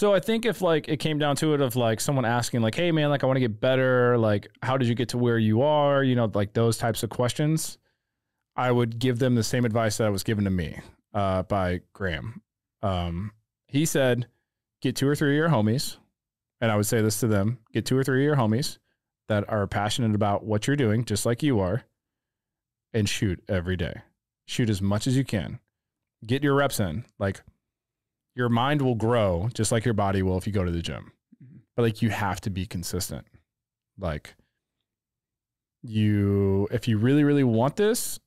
So I think if like it came down to it of like someone asking like, "Hey man, like I want to get better, like how did you get to where you are?" You know, like those types of questions, I would give them the same advice that was given to me uh, by Graham. Um, he said, "Get two or three of your homies," and I would say this to them: "Get two or three of your homies that are passionate about what you're doing, just like you are, and shoot every day. Shoot as much as you can. Get your reps in. Like." Your mind will grow just like your body will if you go to the gym. But like you have to be consistent. Like you if you really really want this,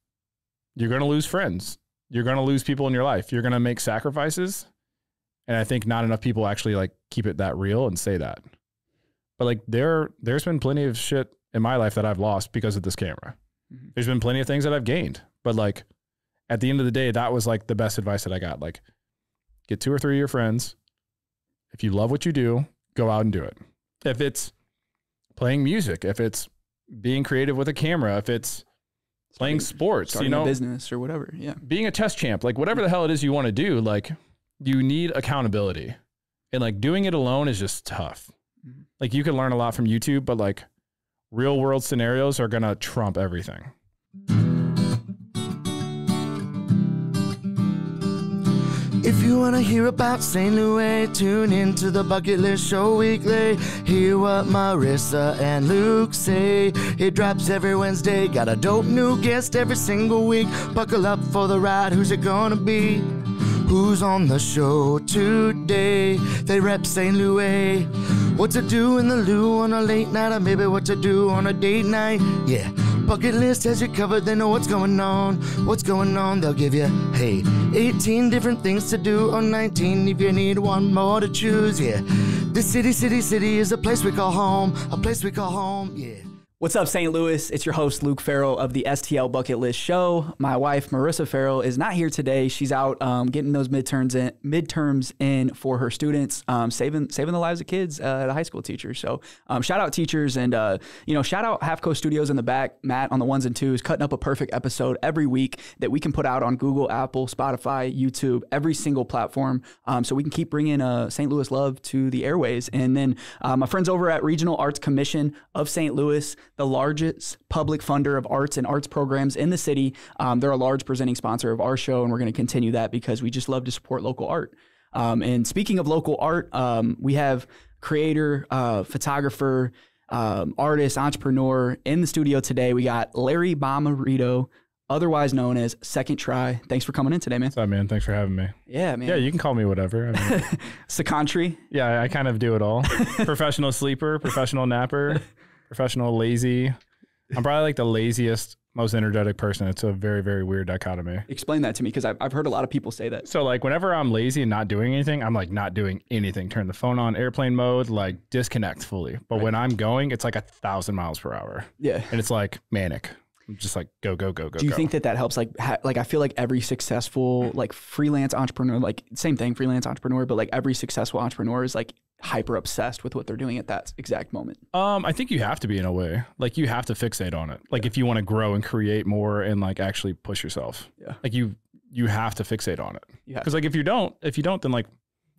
you're going to lose friends. You're going to lose people in your life. You're going to make sacrifices. And I think not enough people actually like keep it that real and say that. But like there there's been plenty of shit in my life that I've lost because of this camera. Mhm. There's been plenty of things that I've gained. But like at the end of the day, that was like the best advice that I got. Like get two or three of your friends. If you love what you do, go out and do it. If it's playing music, if it's being creative with a camera, if it's playing Starting- sports, starting you a know, business or whatever. Yeah. being a test champ, like whatever the hell it is you want to do, like you need accountability. And like doing it alone is just tough. Mhm. Like you can learn a lot from YouTube, but like real world scenarios are going to trump everything. If you wanna hear about St. Louis, tune into the Bucket List Show weekly. Hear what Marissa and Luke say. It drops every Wednesday. Got a dope new guest every single week. Buckle up for the ride. Who's it gonna be? Who's on the show today? They rep St. Louis. What to do in the Lou on a late night, or maybe what to do on a date night? Yeah. Bucket list has you covered, they know what's going on. What's going on, they'll give you, hey, 18 different things to do, or 19 if you need one more to choose, yeah. This city, city, city is a place we call home, a place we call home, yeah. What's up, St. Louis? It's your host, Luke Farrell of the STL Bucket List Show. My wife, Marissa Farrell, is not here today. She's out um, getting those midterms in, midterms in for her students, um, saving saving the lives of kids uh, at a high school teacher. So, um, shout out teachers and uh, you know, shout out Half Coast Studios in the back, Matt on the ones and twos, cutting up a perfect episode every week that we can put out on Google, Apple, Spotify, YouTube, every single platform, um, so we can keep bringing uh, St. Louis love to the airways. And then uh, my friends over at Regional Arts Commission of St. Louis, the largest public funder of arts and arts programs in the city. Um, they're a large presenting sponsor of our show, and we're going to continue that because we just love to support local art. Um, and speaking of local art, um, we have creator, uh, photographer, um, artist, entrepreneur in the studio today. We got Larry Bommarito, otherwise known as Sekondtry. Thanks for coming in today, man. What's up, man? Thanks for having me. Yeah, man. Yeah, you can call me whatever. I mean, yeah, I kind of do it all. professional sleeper, professional napper, professional lazy. I'm probably like the laziest, most energetic person. It's a very, very weird dichotomy. Explain that to me because I've, I've heard a lot of people say that. So like whenever I'm lazy and not doing anything, I'm like not doing anything. Turn the phone on airplane mode, like disconnect fully. But when I'm going, it's like a thousand miles per hour, Yeah. and it's like manic. Just like go go go go. Do you go. think that that helps? Like, ha- like I feel like every successful like freelance entrepreneur, like same thing, freelance entrepreneur, but like every successful entrepreneur is like hyper obsessed with what they're doing at that exact moment. Um, I think you have to be in a way. Like you have to fixate on it. Like if you want to grow and create more and like actually push yourself. Yeah. Like you you have to fixate on it. Because like if you don't, if you don't, then like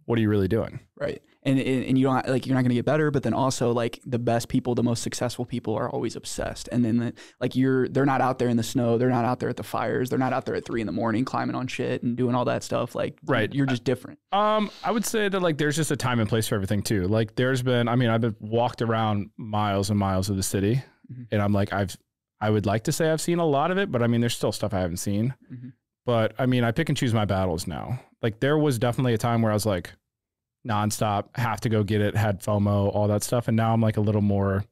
what are you really doing? Right. And, and you don't like you're not gonna get better, but then also like the best people, the most successful people are always obsessed. And then the, like you're they're not out there in the snow, they're not out there at the fires, they're not out there at three in the morning climbing on shit and doing all that stuff. Like Right. you're just different. Um, I would say that like there's just a time and place for everything too. Like there's been, I mean, I've been walked around miles and miles of the city, Mhm. and I'm like, I've, I would like to say I've seen a lot of it, but I mean, there's still stuff I haven't seen. Mhm. But I mean, I pick and choose my battles now. Like there was definitely a time where I was like, nonstop, have to go get it, had FOMO, all that stuff, and now I'm like a little more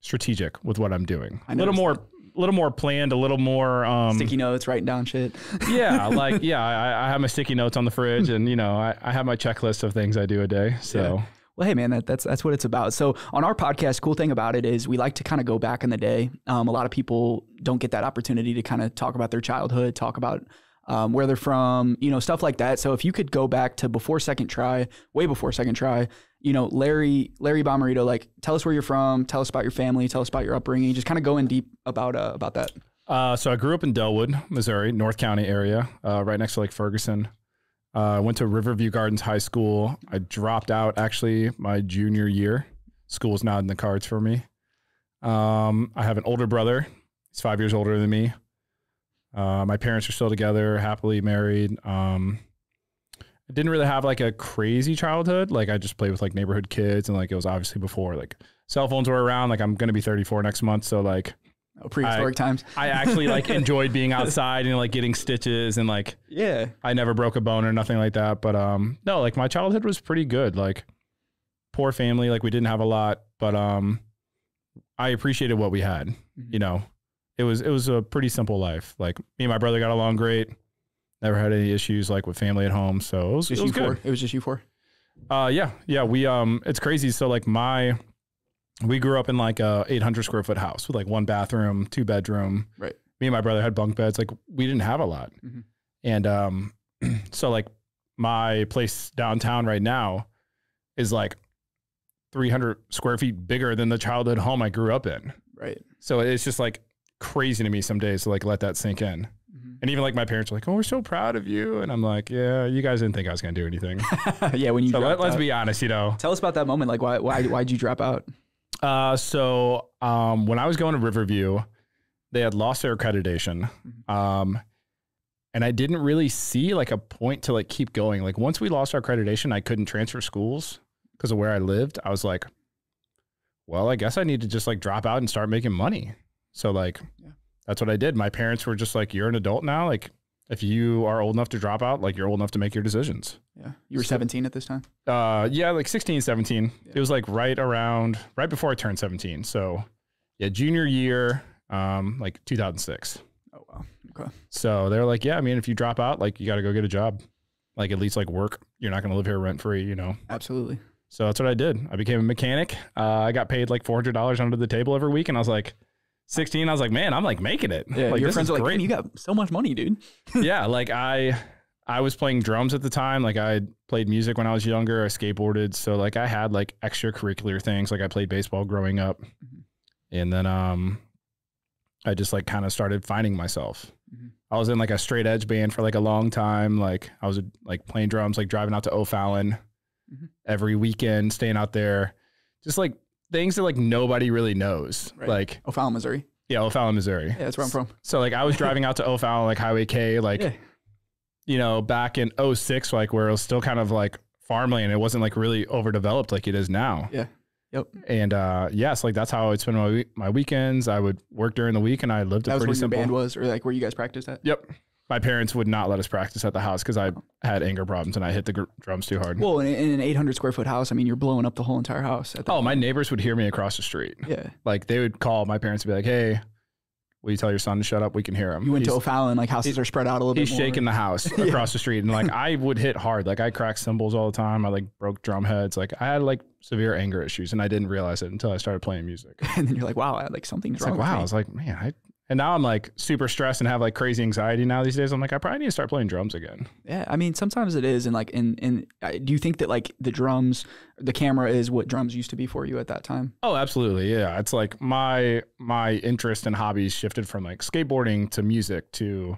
strategic with what I'm doing. I A little more, a little more planned, a little more. Um, Sticky notes, writing down shit. yeah, like yeah, I, I have my sticky notes on the fridge, and you know, I, I have my checklist of things I do a day. So Well, hey, man, that, that's that's what it's about. So on our podcast, cool thing about it is we like to kind of go back in the day. Um, a lot of people don't get that opportunity to kind of talk about their childhood, talk about um, where they're from, you know, stuff like that. So if you could go back to before Sekondtry, way before Sekondtry, you know, Larry Larry Bommarito, like tell us where you're from, tell us about your family, tell us about your upbringing, just kind of go in deep about uh, about that. Uh, so I grew up in Dellwood, Missouri, North County area, uh, right next to Lake Ferguson. Uh, I went to Riverview Gardens High School. I dropped out actually my junior year. School's not in the cards for me. Um, I have an older brother. He's five years older than me. Uh, my parents are still together, happily married. Um, I didn't really have like a crazy childhood. Like I just played with like neighborhood kids, and like it was obviously before like cell phones were around. Like I'm gonna be 34 next month, so like Oh, prehistoric times. I actually like enjoyed being outside and like getting stitches and like Yeah. I never broke a bone or nothing like that. But um no, like my childhood was pretty good. Like poor family, like we didn't have a lot, but um I appreciated what we had. Mhm. You know. It was it was a pretty simple life. Like me and my brother got along great. Never had any issues like with family at home. So it was, Just it was you good. four. It was just you four. Uh, yeah, yeah. We um, it's crazy. So like my, we grew up in like a 800 square foot house with like one bathroom, two bedroom. Right. Me and my brother had bunk beds. Like we didn't have a lot, Mhm. and um, so like my place downtown right now is like 300 square feet bigger than the childhood home I grew up in. Right. So it's just like crazy to me some days to like let that sink in. Mhm. And even like my parents are like, "Oh, we're so proud of you," and I'm like, "Yeah, you guys didn't think I was gonna do anything." yeah. When you so let, let's be honest, you know. Tell us about that moment. Like, why why why'd you drop out? Uh, so um, when I was going to Riverview, they had lost their accreditation, um, and I didn't really see like a point to like keep going. Like once we lost our accreditation, I couldn't transfer schools because of where I lived. I was like, well, I guess I need to just like drop out and start making money. So like, Yeah. that's what I did. My parents were just like, you're an adult now. Like, if you are old enough to drop out, like you're old enough to make your decisions. Yeah. You were 17 at this time. Uh, yeah, like 16, 17. Yeah. It was like right around, right before I turned 17. So, yeah, junior year, um, like 2006. Oh wow. Okay. So they're like, yeah, I mean, if you drop out, like you got to go get a job, like at least like work. You're not going to live here rent free, you know? Absolutely. So that's what I did. I became a mechanic. Uh, I got paid like $400 under the table every week. And I was like, 16, I was like, man, I'm like making it. Yeah. like, your friends are like, great. man, you got so much money, dude. yeah, like I I was playing drums at the time. Like I played music when I was younger. I skateboarded, so like I had like extracurricular things. Like I played baseball growing up, Mhm. and then um, I just like kind of started finding myself. Mhm. I was in like a straight edge band for like a long time. Like I was like playing drums, like driving out to O'Fallon Mhm. every weekend, staying out there, just like things that like nobody really knows. Right. Like O'Fallon, Missouri. yeah, O'Fallon, Missouri. Yeah, that's where I'm from. So like I was driving out to O'Fallon, like Highway K, like yeah. you know, back in 06, like where it was still kind of like farmland. It wasn't like really overdeveloped like it is now. Yeah. Yep. And uh yes, like that's how I would spend my my weekends. I would work during the week and I lived a That was pretty where your simple. band was, or like where you guys practiced at. Yep. My parents would not let us practice at the house because I had anger problems and I hit the gr- drums too hard. Well, in, in an 800 square foot house, I mean, you're blowing up the whole entire house. Oh, my neighbors would hear me across the street. Yeah. Like they would call my parents and be like, "Hey, will you tell your son to shut up? We can hear him." You went He's- to O'Fallon, like houses are spread out a little He's bit He's shaking the house Yeah. across the street, and like I would hit hard. Like I cracked cymbals all the time. I like broke drum heads. Like I had like severe anger issues, and I didn't realize it until I started playing music. and then you're like, wow, I- had like something's It's wrong. like wow. I was like, man, I. And now I'm like super stressed and have like crazy anxiety now these days. I'm like, I probably need to start playing drums again. Yeah, I mean, sometimes it is, and like, and and uh, do you think that like the drums, the camera is what drums used to be for you at that time? Oh, absolutely. Yeah. It's like my my interest and hobbies shifted from like skateboarding to music to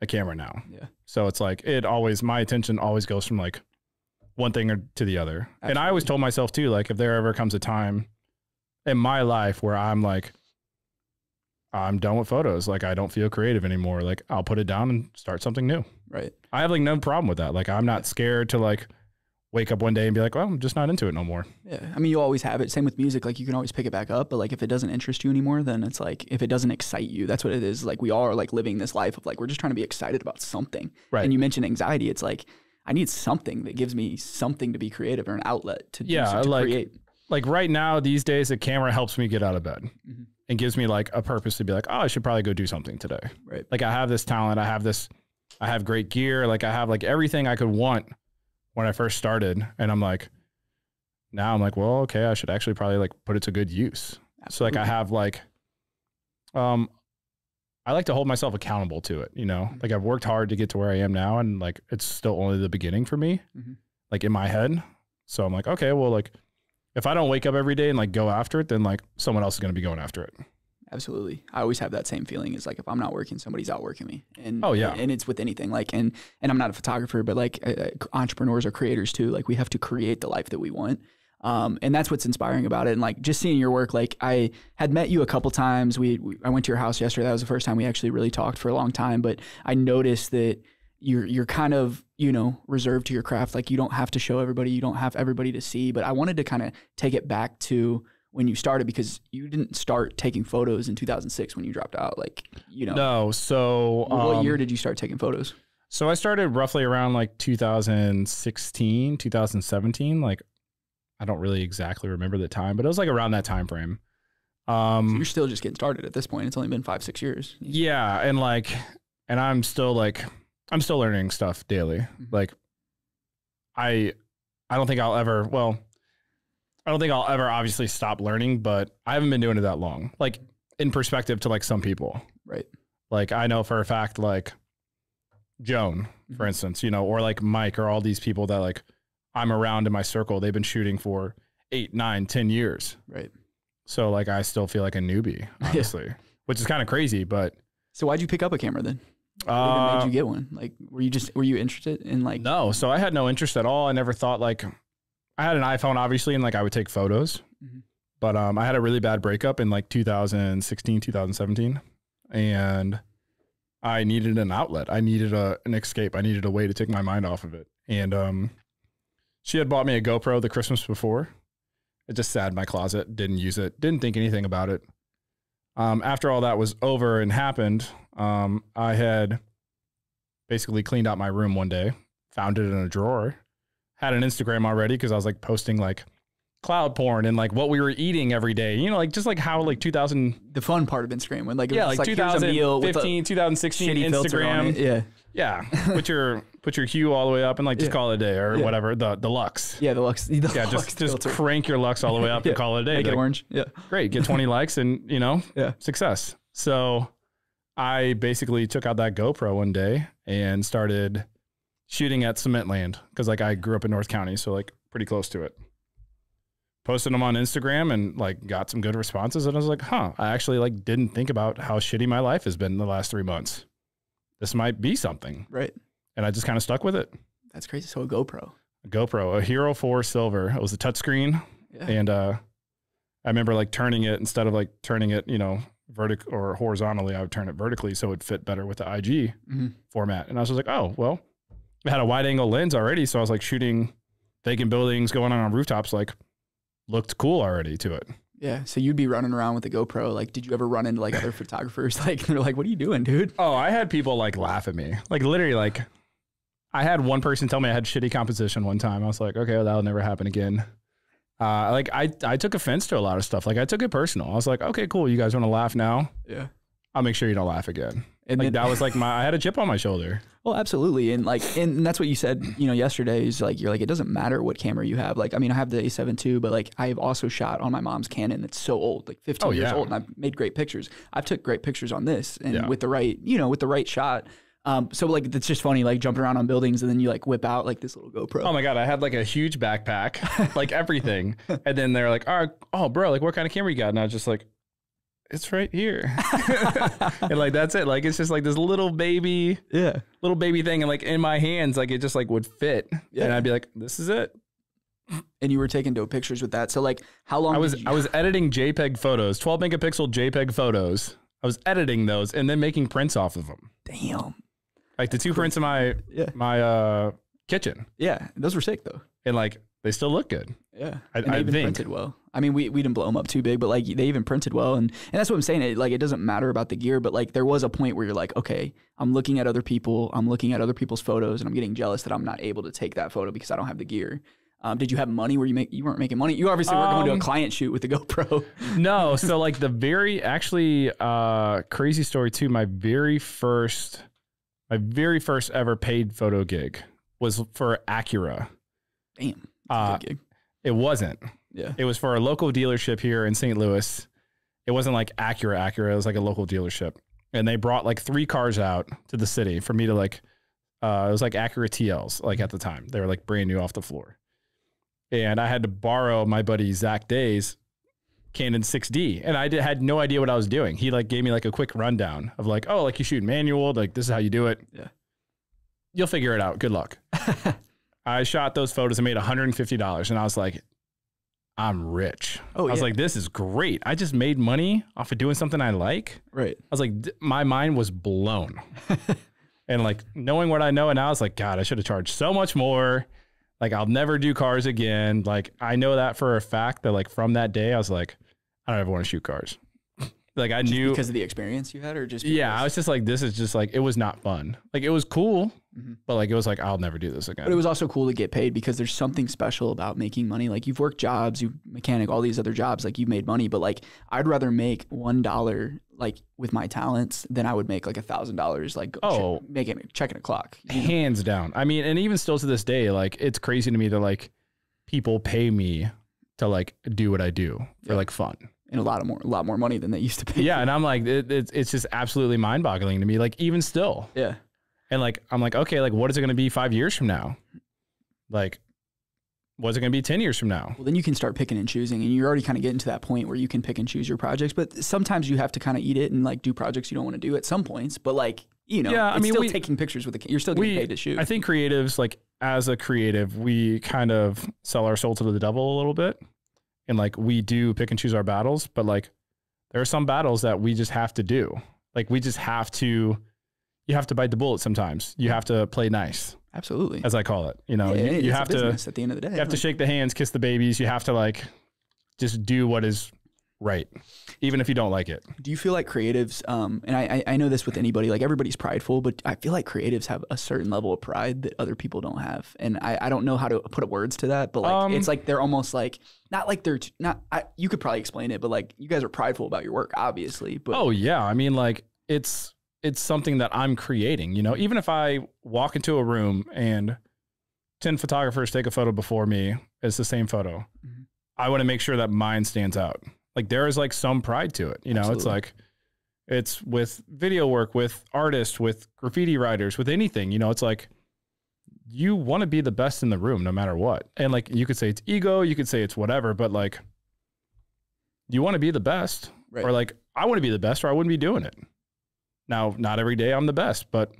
a camera now. Yeah. So it's like it always my attention always goes from like one thing or to the other. And I always told myself too, like if there ever comes a time in my life where I'm like I'm done with photos, like I don't feel creative anymore, like I'll put it down and start something new. Right. I have like no problem with that. Like I'm not scared to like wake up one day and be like, well, I'm just not into it no more. Yeah. I mean, you always have it. Same with music. Like you can always pick it back up, but like if it doesn't interest you anymore, then it's like if it doesn't excite you, that's what it is. Like we all are like living this life of like we're just trying to be excited about something. Right. And you mentioned anxiety. It's like I need something that gives me something to be creative or an outlet to do Yeah, so- to like- create. like right now these days a camera helps me get out of bed Mhm. And gives me like a purpose to be like oh i should probably go do something today. Right. like i have this talent i have this i have great gear like i have like everything i could want when i first started and i'm like now i'm like well okay i should actually probably like put it to good use. So like i have like um i like to hold myself accountable to it you know? Like i've worked hard to get to where i am now and like it's still only the beginning for me Mhm. like in my head. So i'm like okay well like if i don't wake up every day and like go after it then like someone else is going to be going after it Absolutely. I always have that same feeling. Is like if I'm not working, somebody's outworking me. And Oh, yeah. and it's with anything. Like and and I'm not a photographer, but like uh, uh, entrepreneurs or creators too. Like we have to create the life that we want. Um, and that's what's inspiring about it. And like just seeing your work, like I had met you a couple times. We, we I went to your house yesterday. That was the first time we actually really talked for a long time. But I noticed that you're you're kind of you know reserved to your craft. Like you don't have to show everybody. You don't have everybody to see. But I wanted to kind of take it back to when you started because you didn't start taking photos in 2006 when you dropped out. Like you know, No, so what um, year did you start taking photos? So I started roughly around like 2016, 2017. Like I don't really exactly remember the time, but it was like around that time frame. Um, You're still just getting started at this point. It's only been five six years. yeah, and like, and I'm still like, I'm still learning stuff daily. Mhm. Like, I, I don't think I'll ever. Well, I don't think I'll ever obviously stop learning, but I haven't been doing it that long. Like in perspective to like some people. Right. Like I know for a fact, like Joan, for Mhm. instance, you know, or like Mike, or all these people that like I'm around in my circle. They've been shooting for eight, nine, ten years. Right. So like I still feel like a newbie, honestly, which is kind of crazy. But So why'd you pick up a camera then? Uh, made you get one? Like, were you just were you interested in like? no, so I had no interest at all. I never thought like I had an iPhone, obviously, and like I would take photos. Mhm. But um, I had a really bad breakup in like 2016, 2017, and I needed an outlet. I needed a an escape. I needed a way to take my mind off of it. And um, she had bought me a GoPro the Christmas before. It just sat in my closet. Didn't use it. Didn't think anything about it. Um, after all that was over and happened, um, I had basically cleaned out my room one day, found it in a drawer, had an Instagram already because I was like posting like cloud porn and like what we were eating every day. You know, like just like how like 2000, The fun part of Instagram when like it yeah, was like, just here's a meal with a 2015, 2016 shitty filter on. Instagram. Yeah. Yeah, put your put your hue all the way up and like just Yeah. call it a day or Yeah. whatever. The the lux. Yeah, the Lux. The Yeah, Lux just just filter. crank your lux all the way up Yeah. and call it a day. make it Like, orange. Yeah. great, get 20 likes and you know, Yeah. success. So I basically took out that GoPro one day and started shooting at Cementland because like I grew up in North County, so like pretty close to it. Posted them on Instagram and like got some good responses, and I was like, huh, I actually like didn't think about how shitty my life has been in the last three months. This might be something, Right. And I just kind of stuck with it. That's crazy. So a GoPro. A GoPro, a Hero 4 Silver. It was a touchscreen, Yeah. and uh, I remember like turning it instead of like turning it, you know, vertic or horizontally, I would turn it vertically so it would fit better with the IG Mhm. format. And I was just like, oh, well, I had a wide angle lens already. So I was like shooting vacant buildings going on on rooftops, like looked cool already to it. Yeah. So you'd be running around with the GoPro. Like, did you ever run into like other photographers? Like, they're like, "What are you doing, dude?" Oh, I had people like laugh at me. Like literally, like I had one person tell me I had shitty composition one time. I was like, okay, well, that'll never happen again. Uh, like I, I took offense to a lot of stuff. Like I took it personal. I was like, okay, cool. You guys want to laugh now? Yeah. I'll make sure you don't laugh again. And Like then, that was like my, I had a chip on my shoulder. well, absolutely. And like, and that's what you said, you know, yesterday is like, you're like, it doesn't matter what camera you have. Like, I mean, I have the A7 II, but like, I've also shot on my mom's Canon that's so old, like 15 Oh, years yeah. old, and I've made great pictures. I've took great pictures on this, and Yeah. with the right, you know, with the right shot. Um, so like, it's just funny, like jumping around on buildings, and then you like whip out like this little GoPro. Oh my god, I had like a huge backpack, like everything. And then they're like, "All right, oh bro, like what kind of camera you got?" And I was just like, "It's right here." and like that's it. Like it's just like this little baby, yeah. little baby thing, and like in my hands, like it just like would fit. Yeah. And I'd be like, "This is it." And you were taking dope pictures with that. So like, how long I was you- I was editing JPEG photos, 12 megapixel JPEG photos. I was editing those and then making prints off of them. damn. Like the two prints in my Yeah. my uh kitchen, Yeah. Those were sick though. and like they still look good. Yeah, I- and they I even think. printed well. I mean, we, we didn't blow them up too big, but like they even printed well, and and that's what I'm saying. It like it doesn't matter about the gear, but like there was a point where you're like, okay, I'm looking at other people, I'm looking at other people's photos, and I'm getting jealous that I'm not able to take that photo because I don't have the gear. Um, did you have money where you make you weren't making money? You obviously weren't going to a Um, client shoot with the GoPro. No, so like the very actually uh crazy story too. My very first, my very first ever paid photo gig was for Acura. Damn, Uh, gig. It wasn't. Yeah, It was for a local dealership here in St. Louis. It wasn't like Acura, Acura. It was like a local dealership, and they brought like three cars out to the city for me to like. Uh, it was like Acura TLs, like at the time they were like brand new off the floor, and I had to borrow my buddy Zach Day's Canon 6D, and I did, had no idea what I was doing. He like gave me like a quick rundown of like, oh, like you shoot manual, like this is how you do it. Yeah. You'll figure it out. Good luck. I shot those photos and made $150, and I was like, I'm rich. Oh, I was yeah. like, this is great. I just made money off of doing something I like. Right. I was like, my mind was blown. and like knowing what I know and now, it's like, God, I should have charged so much more. Like, I'll never do cars again. Like, I know that for a fact that, like, from that day, I was like, I don't ever want to shoot cars. like, I knew. Because of the experience you had, or just because? yeah, I was just like, this is just like, it was not fun. Like, it was cool, Mhm. but like, it was like, I'll never do this again. But it was also cool to get paid because there's something special about making money. Like you've worked jobs, you mechanic, all these other jobs, like you've made money. But like I'd rather make one dollar like with my talents than I would make like a thousand dollars like Oh. che- making checking a clock. you know? hands down. I mean, and even still to this day, like it's crazy to me that like people pay me to like do what I do for Yeah. like fun. And a lot of more a lot more money than they used to pay. Yeah, and I'm like, it, it's it's just absolutely mind boggling to me. Like even still, Yeah. and like I'm like, okay, like what is it going to be five years from now? Like, what's it going to be ten years from now? Well, then you can start picking and choosing, and you're already kind of getting to that point where you can pick and choose your projects. But sometimes you have to kind of eat it and like do projects you don't want to do at some points. But like you know, Yeah, I it's mean, still we- taking pictures with the. You're still getting We, paid to shoot. I think creatives, like as a creative, we kind of sell our soul to the devil a little bit, and like we do pick and choose our battles. But like, there are some battles that we just have to do. Like we just have to. You have to bite the bullet sometimes. You have to play nice, Absolutely. as I call it. You know, Yeah, you, you have to. at the end of the day. You have to shake the hands, kiss the babies. You have to like just do what is right, even if you don't like it. Do you feel like creatives, um, and I, I I know this with anybody, like everybody's prideful, but I feel like creatives have a certain level of pride that other people don't have, and I, I don't know how to put words to that, but like Um, it's like they're almost like not like they're t- not. I, you could probably explain it, but like you guys are prideful about your work, obviously. But Oh yeah, I mean like it's it's something that I'm creating, you know. Even if I walk into a room and 10 photographers take a photo before me, it's the same photo. Mhm. I want to make sure that mine stands out. Like there is like some pride to it, you know. It's like it's with video work, with artists, with graffiti writers, with anything, you know, it's like you want to be the best in the room no matter what. And like you could say it's ego, you could say it's whatever, but like you want to be the best Right. or like I want to be the best or I wouldn't be doing it. Now, not every day I'm the best, but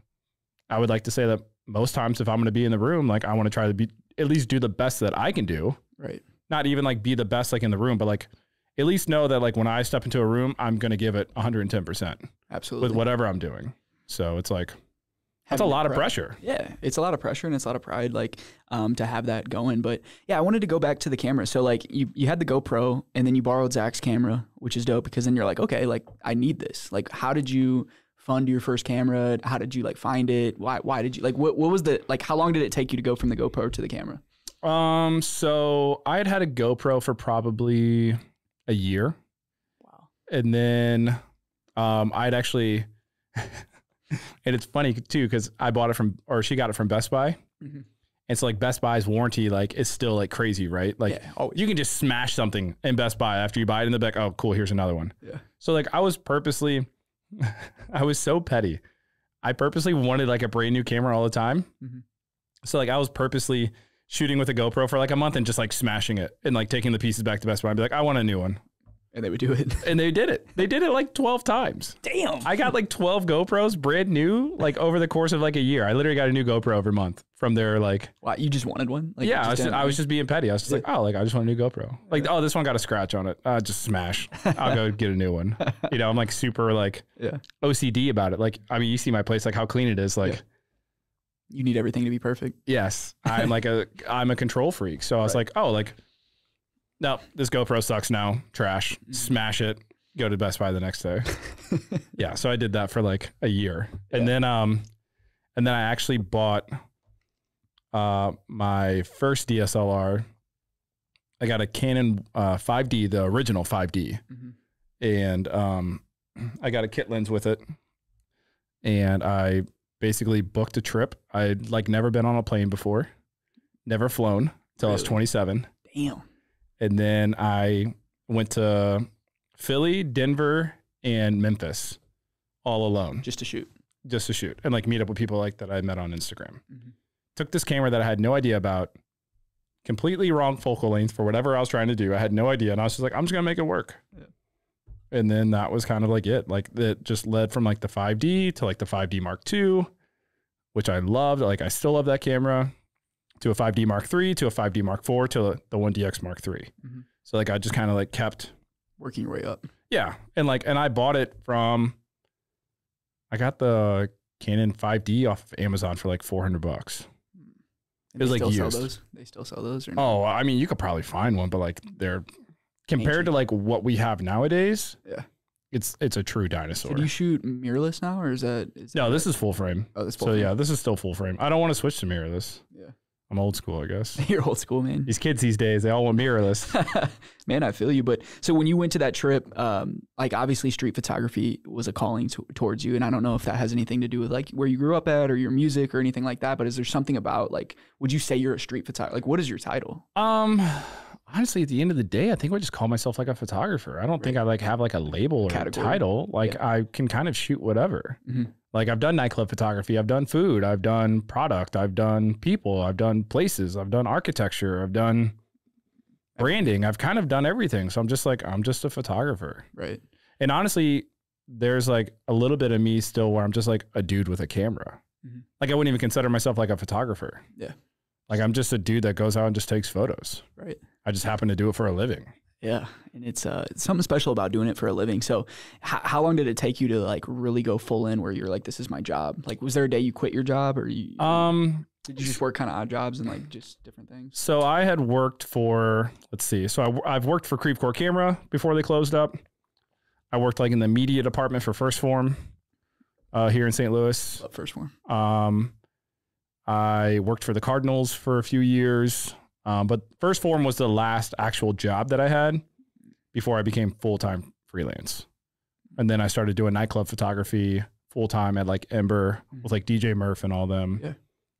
I would like to say that most times if I'm going to be in the room, like I want to try to be at least do the best that I can do. right, Not even like be the best like in the room, but like at least know that like when I step into a room, I'm going to give it 110% absolutely. with whatever I'm doing. So it's like that's a Having lot of pressure. Yeah, it's a lot of pressure and it's a lot of pride, like um, to have that going. But yeah, I wanted to go back to the camera. So like you, you had the GoPro and then you borrowed Zach's camera, which is dope because then you're like, okay, like I need this. Like, how did you fund your first camera? How did you like find it? Why why did you like what what was the like? How long did it take you to go from the GoPro to the camera? Um, so I had had a GoPro for probably a year. Wow. and then um, I'd actually, and it's funny too because I bought it from, or she got it from Best Buy. Mhm. It's like Best Buy's warranty, like is still like crazy, right? Like yeah, always. you can just smash something in Best Buy after you buy it in the back. Oh, cool, here's another one. Yeah. So like I was purposely, I was so petty. I purposely wanted like a brand new camera all the time. Mhm. So like I was purposely shooting with a GoPro for like a month and just like smashing it and like taking the pieces back to Best Buy and be like, I want a new one. and they would do it. And they did it. They did it like 12 times. Damn. I got like 12 GoPros brand new, like over the course of like a year. I literally got a new GoPro every month from their like, wow, you just wanted one? Like, you yeah, I was, just, I was just being petty. I was just like, oh, like I just want a new GoPro. Like, oh, this one got a scratch on it. Uh, just smash. I'll go get a new one. You know, I'm like super like yeah. OCD about it. Like, I mean, you see my place, like how clean it is. Like, Yeah. You need everything to be perfect. yes, I'm like a, I'm a control freak. So I was Right. like, oh, like, no, this GoPro sucks now. Trash. Mm-hmm. Smash it. Go to Best Buy the next day. yeah. So I did that for like a year. And then, um, and then I actually bought, uh, my first DSLR. I got a Canon, uh, 5D, the original 5D. Mhm. And, um, I got a kit lens with it. And I basically booked a trip. I'd like never been on a plane before, never flown until I was 27 Damn. and then I went to Philly, Denver, and Memphis all alone Just to shoot. just to shoot and like meet up with people like that I met on Instagram. Mhm. Took this camera that I had no idea about, completely wrong focal length for whatever I was trying to do. I had no idea. And I was just like, I'm just going to make it work. And then that was kind of like it. Like it just led from like the 5D to like the 5D Mark II, which I loved. Like I still love that camera to a 5D Mark III to a 5D Mark IV to the 1DX Mark III. Mhm. So like I just kind of like kept Working your way up. yeah, and like, and I bought it from. I got the Canon 5D off of Amazon for like 400 bucks. And It was, they like, still used. sell those. They still sell those. Or no? Oh, I mean, you could probably find one, but like they're compared to like what we have nowadays. Yeah. it's it's a true dinosaur. So do you shoot mirrorless now, or is that? Is no, that this is full frame. Oh, this So yeah, this is still full frame. I don't want to switch to mirrorless. Yeah. I'm old school, I guess. You're old school, man. These kids these days, they all want mirrorless. man, I feel you. But so when you went to that trip, um, like obviously street photography was a calling to, towards you, and I don't know if that has anything to do with like where you grew up at or your music or anything like that. But is there something about like, would you say you're a street photographer? Like, what is your title? Um, honestly, at the end of the day, I think I just call myself like a photographer. I don't think I like have like a label or Category. a title. Like I can kind of shoot whatever. Mhm. Like I've done nightclub photography, I've done food, I've done product, I've done people, I've done places, I've done architecture, I've done branding. I've kind of done everything. So I'm just like I'm just a photographer. Right. And honestly, there's like a little bit of me still where I'm just like a dude with a camera. Mhm. Like I wouldn't even consider myself like a photographer. Yeah. Like I'm just a dude that goes out and just takes photos. Right. I just happen to do it for a living. Yeah, and it's uh it's something special about doing it for a living. So, h- how long did it take you to like really go full in, where you're like, this is my job? Like, was there a day you quit your job, or you Um, did you just work kind of odd jobs and like just different things? so I had worked for, let's see, so I, have worked for Creve Coeur Camera before they closed up. I worked like in the media department for First Form uh, here in St. Louis. Love first Form. Um, I worked for the Cardinals for a few years, um, but First Form was the last actual job that I had before I became full time freelance. And then I started doing nightclub photography full time at like Ember with like DJ Murph and all them. Yeah.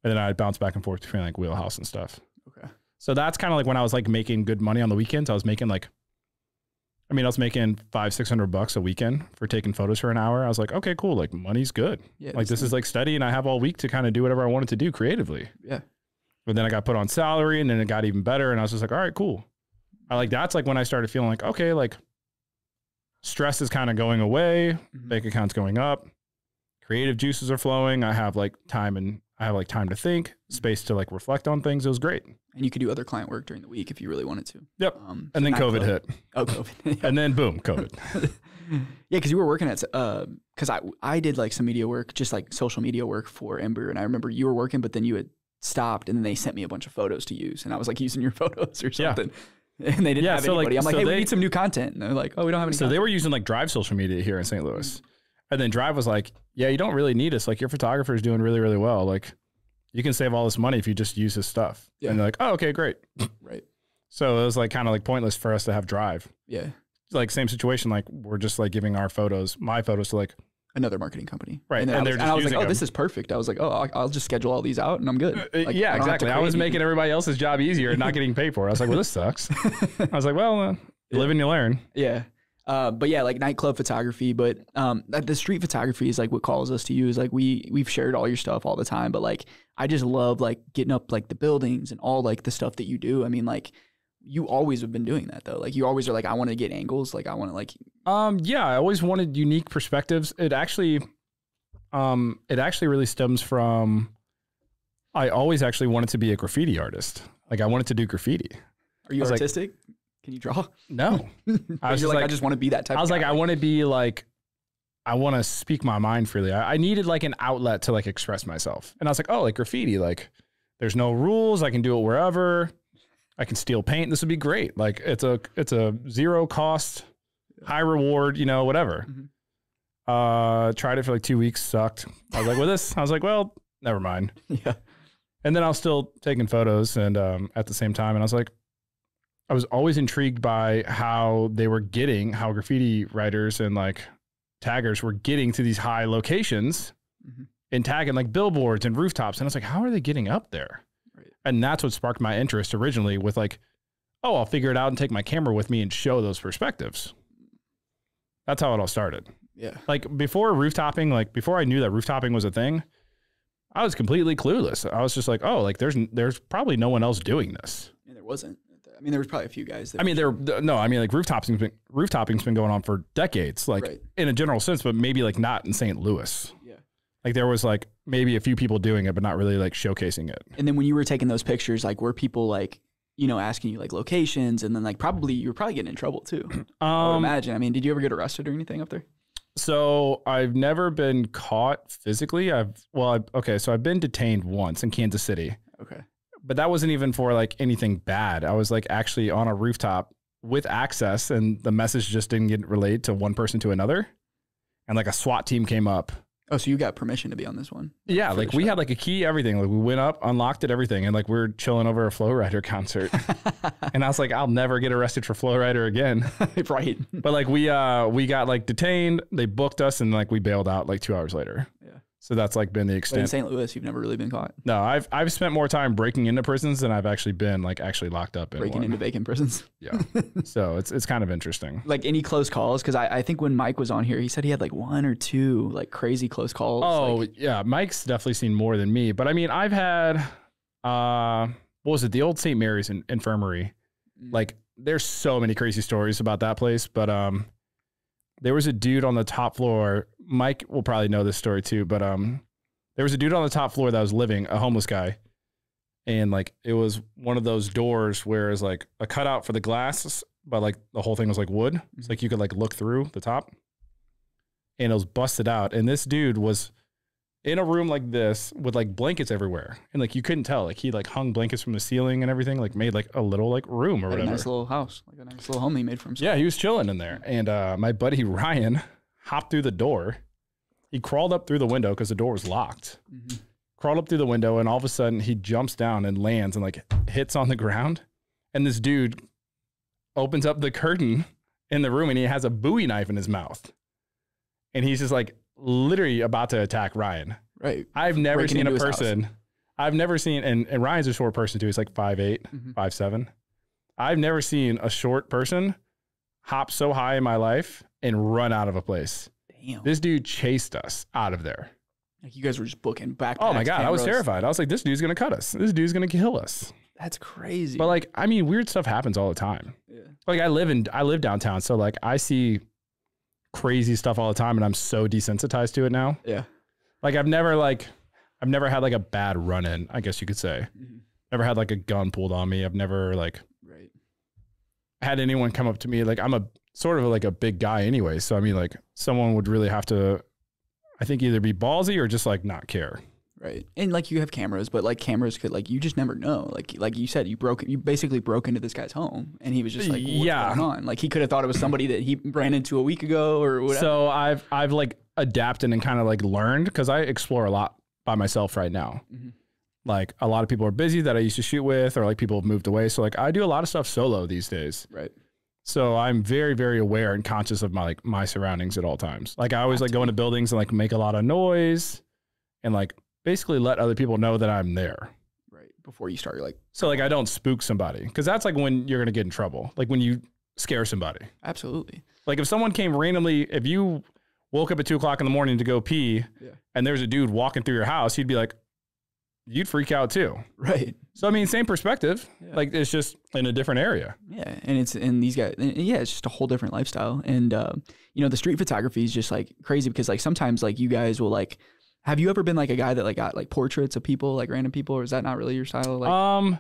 And then I'd bounce back and forth between like Wheelhouse and stuff. Okay. So that's kind of like when I was like making good money on the weekends. I was making like, I mean, I was making five, six hundred bucks a weekend for taking photos for an hour. I was like, okay, cool. Like money's good Yeah. like this is like steady and I have all week to kind of do whatever I wanted to do creatively. Yeah. But then I got put on salary and then it got even better and I was just like, all right, cool. I like that's like when I started feeling like, okay, like stress is kind of going away, Mhm. bank account's going up, creative juices are flowing. I have like time and I have like time to think, space to like reflect on things. It was great. and you could do other client work during the week if you really wanted to. Yep. Um, And then COVID hit. Oh, COVID. And then boom, COVID. yeah, because you were working at because I I did like some media work, just like social media work for Ember, and I remember you were working, but then you had stopped, and then they sent me a bunch of photos to use, and I was like using your photos or Yeah. something, and they didn't Yeah, have so, like, anybody. I'm like, so hey, they- we need some new content, and they're like, oh, we don't have any. So they were using like Drive social media here in St. Louis. And then Drive was like, yeah, you don't really need us. Like your photographer is doing really, really well. Like you can save all this money if you just use his stuff. Yeah. And they're like, oh, okay, great. right. So it was like kind of like pointless for us to have Drive. Yeah, Like same situation. Like we're just like giving our photos, my photos to like, another marketing company. Right, And, and I they're was, just and I was like, oh, this is perfect. I was like, oh, I'll, I'll just schedule all these out, and I'm good. Like, Uh, yeah, I don't have to exactly. I was create making everybody else's job easier and not getting paid for it. I was like, well, this sucks. I was like, well, uh, Yeah. live and you learn. Yeah. Uh, but yeah, like nightclub photography, but um, the street photography is like what calls us to you. Is like we we've shared all your stuff all the time, but like I just love like getting up like the buildings and all like the stuff that you do. I mean, like you always have been doing that though. Like you always are like I want to get angles. Like I want to like Um, yeah, I always wanted unique perspectives. It actually, um, it actually really stems from. I always actually wanted to be a graffiti artist. Like I wanted to do graffiti. are you was like- artistic? Can you draw? No, I was just like, I just want to be that type. I was like, guy. I want to be like, I want to speak my mind freely. I, I needed like an outlet to like express myself, and I was like, oh, like graffiti, like there's no rules. I can do it wherever. I can steal paint. This would be great. Like it's a it's a zero cost, high reward. You know, whatever. Mhm. Uh, tried it for like two weeks, sucked. I was like, with this, I was like, well, never mind. yeah, And then I was still taking photos and um, at the same time, and I was like, I was always intrigued by how they were getting, how graffiti writers and like taggers were getting to these high locations Mhm. and tagging like billboards and rooftops. And I was like, how are they getting up there? Right. And that's what sparked my interest originally with like, oh, I'll figure it out and take my camera with me and show those perspectives. That's how it all started yeah, like before rooftopping, like before I knew that rooftopping was a thing, I was completely clueless. I was just like, oh, like there's there's probably no one else doing this. And there wasn't. I mean, there was probably a few guys. That I mean, there no, I mean like rooftoping's been rooftoping's been going on for decades, like Right. in a general sense, but maybe like not in St. Louis. Yeah. Like there was like maybe a few people doing it, but not really like showcasing it. And then when you were taking those pictures, like were people like, you know, asking you like locations, and then like probably you were probably getting in trouble too. I would Um, imagine. I mean, did you ever get arrested or anything up there? so I've never been caught physically. I've well, I, okay, so I've been detained once in Kansas City, Okay. But that wasn't even for like anything bad. I was like actually on a rooftop with access, and the message just didn't get relayed to one person to another, and like a SWAT team came up Oh, so you got permission to be on this one? Yeah, like we had like a key, everything. Like we went up, unlocked it, everything, and like we are chilling over a Flo Rida concert. and I was like, I'll never get arrested for Flo Rida again. right. but like we uh we got like detained, they booked us, and like we bailed out like two hours later. Yeah. So that's like been the But in extent. St. Louis, you've never really been caught No, I've I've spent more time breaking into prisons than I've actually been like actually locked up in breaking one. into vacant prisons. yeah. so it's it's kind of interesting. Like any close calls? Because I, I think when Mike was on here, he said he had like one or two like crazy close calls. Oh like, yeah, Mike's definitely seen more than me. But I mean, I've had uh what was it, the old St. Mary's in, infirmary. Mm. Like there's so many crazy stories about that place. But um there was a dude on the top floor. Mike will probably know this story too, but um there was a dude on the top floor that was living, a homeless guy. And like it was one of those doors where it's like a cutout for the glass, but like the whole thing was like wood. It's like you could like look through the top. And it was busted out. And this dude was in a room like this with like blankets everywhere. And like you couldn't tell. Like he like hung blankets from the ceiling and everything, like made like a little like room or had a whatever. nice little house, like a nice little home he made for himself. Yeah, he was chilling in there. And uh, my buddy Ryan hopped through the door. He crawled up through the window because the door was locked. Mhm. Crawled up through the window, and all of a sudden he jumps down and lands and like hits on the ground. And this dude opens up the curtain in the room and he has a Bowie knife in his mouth. And he's just like literally about to attack Ryan. Right. I've never Breaking seen a his house. person. I've never seen, and, and Ryan's a short person too. He's like 5'8, Mhm. 5'7. I've never seen a short person hop so high in my life and run out of a place. Damn. This dude chased us out of there. like you guys were just booking back. Oh my God. I was terrified. I was like, this dude's going to cut us. This dude's going to kill us. That's crazy. But like, I mean, weird stuff happens all the time. yeah. Like, I live in, I live downtown. So like, I see crazy stuff all the time and I'm so desensitized to it now. Yeah. Like, I've never like, I've never had like a bad run in, I guess you could say. Mhm. never had like a gun pulled on me. I've never like Right. had anyone come up to me. Like I'm a sort of like a big guy anyway. So I mean like someone would really have to I think either be ballsy or just like not care. Right. And like you have cameras, but like cameras could like you just never know. Like like you said, you broke you basically broke into this guy's home and he was just like, What's Yeah. going on? Like he could have thought it was somebody that he ran into a week ago or whatever. So I've I've like adapted and kind of like learned because I explore a lot by myself right now. Mhm. Like a lot of people are busy that I used to shoot with, or like people have moved away. So like I do a lot of stuff solo these days. right. So I'm very, very aware and conscious of my like my surroundings at all times. Like I always like go into buildings and like make a lot of noise and like basically let other people know that I'm there. Right. Before you start, you're like, So like I don't spook somebody because that's like when you're gonna get in trouble. Like when you scare somebody. absolutely. Like if someone came randomly, if you woke up at two o'clock in the morning to go pee, Yeah. and there's a dude walking through your house, he'd be like, you'd freak out too. Right. So I mean, same perspective. Yeah. Like it's just in a different area. Yeah, and it's and these guys, and yeah, it's just a whole different lifestyle. And uh, you know, the street photography is just like crazy because like sometimes like you guys will like, have you ever been like a guy that like got like portraits of people, like random people, or is that not really your style? Like, um,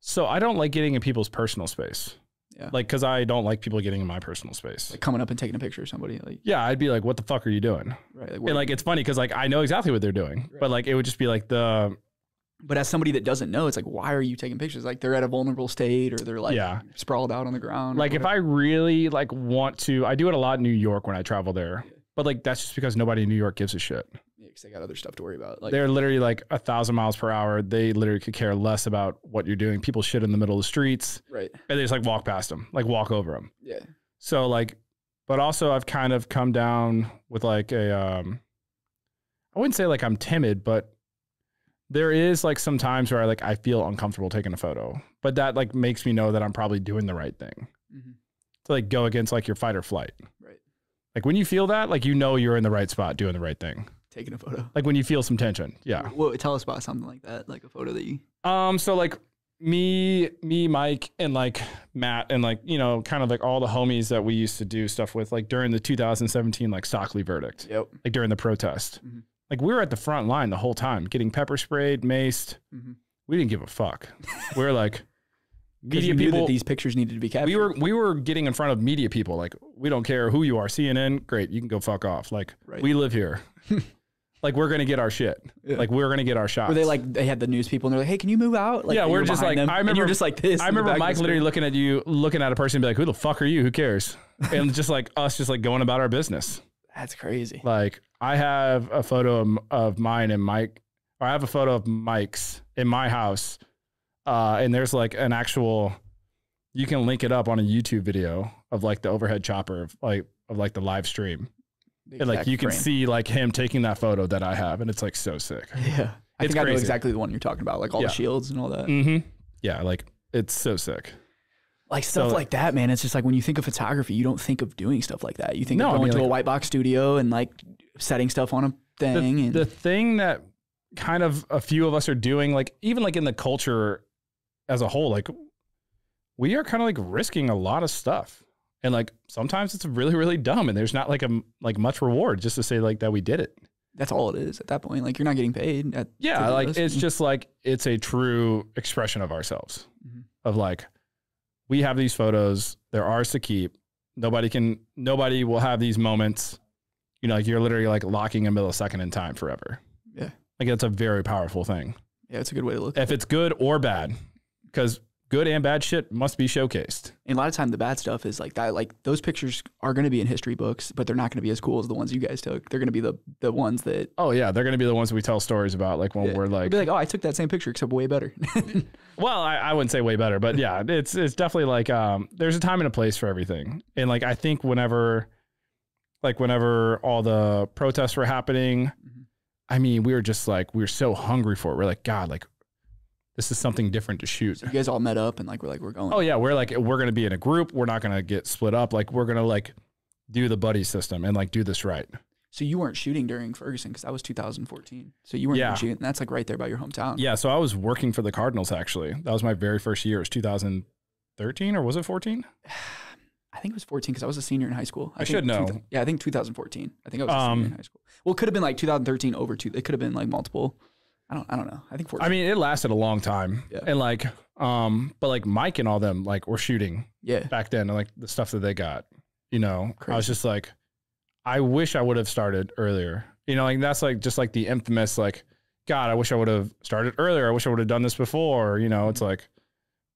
so I don't like getting in people's personal space. Yeah. Like, cause I don't like people getting in my personal space. like coming up and taking a picture of somebody, like yeah, I'd be like, "What the fuck are you doing?" right, like, And like, it's funny because like I know exactly what they're doing, Right. but like it would just be like the but as somebody that doesn't know, it's like, why are you taking pictures? Like they're at a vulnerable state, or they're like Yeah. sprawled out on the ground. like if. I really like want to, I do it a lot in New York when I travel there. But like that's just because nobody in New York gives a shit. They got other stuff to worry about. Like They're literally like a thousand miles per hour. They literally could care less about what you're doing. People shit in the middle of the streets, right, and they just like walk past them, like walk over them. yeah, So like, but also I've kind of come down with like a, um, I wouldn't say like I'm timid, but there is like some times where I like I feel uncomfortable taking a photo, but that like makes me know that I'm probably doing the right thing Mhm. to like go against like your fight or flight. right, Like when you feel that, like you know you're in the right spot doing the right thing. Taking a photo. Like when you feel some tension. Yeah. Well, tell us about something like that, like a photo that you. Um, so like me, me, Mike, and like Matt, and like you know, kind of like all the homies that we used to do stuff with, like during the 2017 like Stockley verdict, Yep. like during the protest. Mhm. Like we were at the front line the whole time, getting pepper sprayed, maced. Mhm. We didn't give a fuck. we were like media people. that these pictures needed to be captured. we were we were getting in front of media people. Like we don't care who you are. CNN, great, you can go fuck off. Like Right. we live here. like we're gonna get our shit. Yeah. Like we're gonna get our shots. Were they like they had the news people and they're like, "Hey, can you move out?" Like, Yeah, we're just like- them, I remember- just like this. I remember Mike literally looking at you, looking at a person, and be like, "Who the fuck are you? Who cares?" And just like us, just like going about our business. That's crazy. Like I have a photo of, of mine and Mike, or I have a photo of Mike's in my house, uh, and there's like an actual. You can link it up on a YouTube video of like the overhead chopper of like of like the live stream, and like you can frame. see like him taking that photo that I have, and it's like so sick. Yeah, I It's think I know exactly the one you're talking about. Like all Yeah. the shields and all that. Mm-hmm. Yeah, like it's so sick. Like stuff So- like that, man. It's just like when you think of photography, you don't think of doing stuff like that. You think No, of going mean, to a white box studio and like setting stuff on a the, thing. and the thing that kind of a few of us are doing, like even like in the culture as a whole, like we are kind of like risking a lot of stuff. And like sometimes it's really, really dumb and there's not like a like much reward just to say like that we did it. that's all it is at that point. Like you're not getting paid. At, Yeah, like this. it's just like it's a true expression of ourselves. Mhm. Of like we have these photos, they're ours to keep. Nobody can nobody will have these moments. You know, like you're literally like locking a millisecond in time forever. Yeah. Like that's a very powerful thing. yeah, it's a good way to look. at If it's good or bad. Because good and bad shit must be showcased. And a lot of time, the bad stuff is like that. Like those pictures are going to be in history books, but they're not going to be as cool as the ones you guys took. They're going to be the the ones that Oh yeah, they're gonna be the ones we tell stories about, like when yeah, we're like be like, oh, I took that same picture except way better. Well, I, I wouldn't say way better, but yeah, it's it's definitely like um, there's a time and a place for everything, and like I think whenever, like whenever all the protests were happening, Mhm. I mean, we were just like we were so hungry for it. We're like, God, like this is something different to shoot. so you guys all met up and like we're like we're going. Oh yeah, we're like we're gonna be in a group. We're not gonna get split up. Like we're gonna like do the buddy system and like do this right. So you weren't shooting during Ferguson because that was 2014. So you weren't Yeah. shooting. That's like right there by your hometown. Yeah, so I was working for the Cardinals actually. That was my very first year. It was 2013 or was it 14? I think it was 14 because I was a senior in high school. I think should know. two- yeah, I think 2014. I think I was a Um, senior in high school. Well, it could have been like 2013 over two. It could have been like multiple. I don't. I don't know. I think 14. I mean, it lasted a long time. Yeah. And like, um, but like Mike and all them like were shooting yeah. back then and like the stuff that they got, you know, I was just like, I wish I would have started earlier. You know, like that's like just like the infamous like, God, I wish I would have started earlier. I wish I would have done this before. You know, it's like,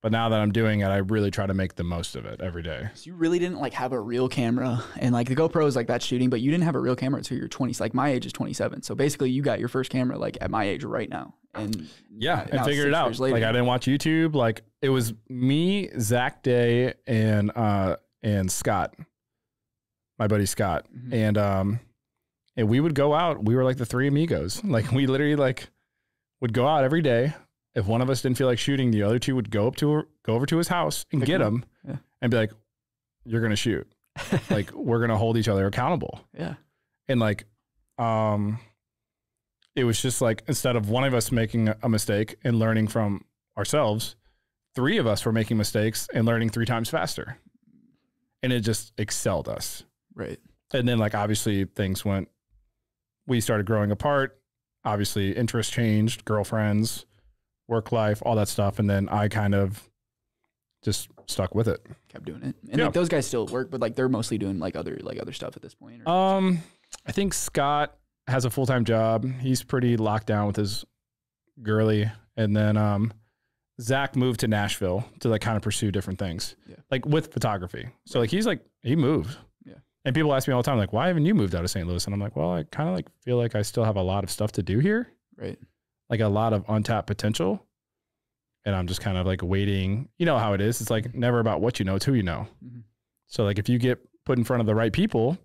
but now that I'm doing it, I really try to make the most of it every day. So you really didn't like have a real camera, and like the GoPro is like that shooting, but you didn't have a real camera until you're 20. Like my age is 27. So basically, you got your first camera like at my age right now, and Yeah, and figured it out. later- Like I didn't watch YouTube. Like it was me, Zach Day, and uh and Scott, my buddy Scott, Mhm. and um, and we would go out. We were like the three amigos. Like we literally like would go out every day. If one of us didn't feel like shooting, the other two would go up to go over to his house and Pick get him him, Yeah. and be like, "You're gonna shoot. like we're gonna hold each other accountable." yeah, and like um it was just like instead of one of us making a- a mistake and learning from ourselves three of us were making mistakes and learning three times faster and it just excelled us right. and then like obviously things went we started growing apart obviously interests changed girlfriends work life all that stuff and then i kind of just stuck with it Kept doing it, and Yeah. like those guys still work, but like they're mostly doing like other like other stuff at this point. or- Um, I think Scott has a full time job. He's pretty locked down with his girly, and then um, Zach moved to Nashville to like kind of pursue different things, Yeah. like with photography. So like he's like he moved. Yeah. And people ask me all the time, like, why haven't you moved out of St. Louis? And I'm like, well, I kind of like feel like I still have a lot of stuff to do here, right. Like a lot of untapped potential. And I'm just kind of like waiting. You know how it is. It's like never about what you know, it's who you know. Mhm. So like if you get put in front of the right people,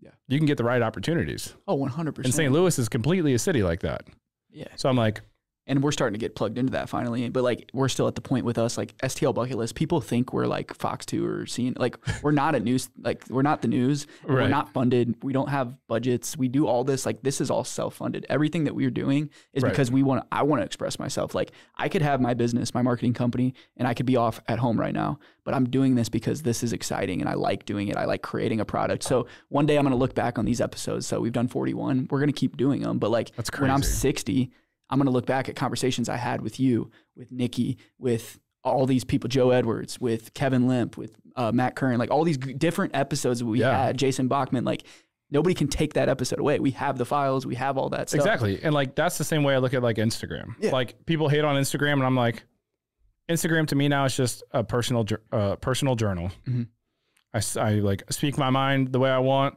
Yeah. you can get the right opportunities. Oh, 100. percent And St. Louis is completely a city like that. Yeah. So I'm like, and we're starting to get plugged into that finally. But like we're still at the point with us, like STL bucket list. People think we're like Fox Two or seeing like we're not a news like we're not the news. We're not funded. We don't have budgets. We do all this like this is all self funded. Everything that we're doing is Right. because we want. I want to express myself. Like I could have my business, my marketing company, and I could be off at home right now. But I'm doing this because this is exciting and I like doing it. I like creating a product. So one day I'm gonna look back on these episodes. So we've done 41. We're gonna keep doing them. But like That's when I'm 60, I'm going to look back at conversations I had with you, with Nikki, with all these people, Joe Edwards, with Kevin Limp, with uh, Matt Curran, like all these g- different episodes we Yeah. had, Jason Bachman, like nobody can take that episode away. We have the files, we have all that stuff. Exactly. And like that's the same way I look at like Instagram. Yeah. Like people hate on Instagram and I'm like Instagram to me now is just a personal uh, personal journal. Mhm. I, s- I, like speak my mind the way I want.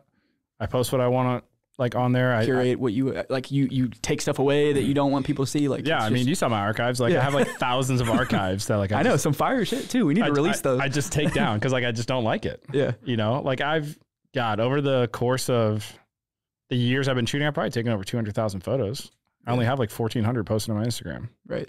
I post what I want like on there. I, I- Curate what you like. You you take stuff away that you don't want people to see. Like yeah, I mean, you saw my archives. Like Yeah. I have like thousands of archives that like I, I know some fire shit too. We need I, to release those. I just take down because like I just don't like it. yeah, You know, like I've God over the course of the years I've been shooting, I've probably taken over two hundred thousand photos. I only have like fourteen hundred posted on my Instagram. right.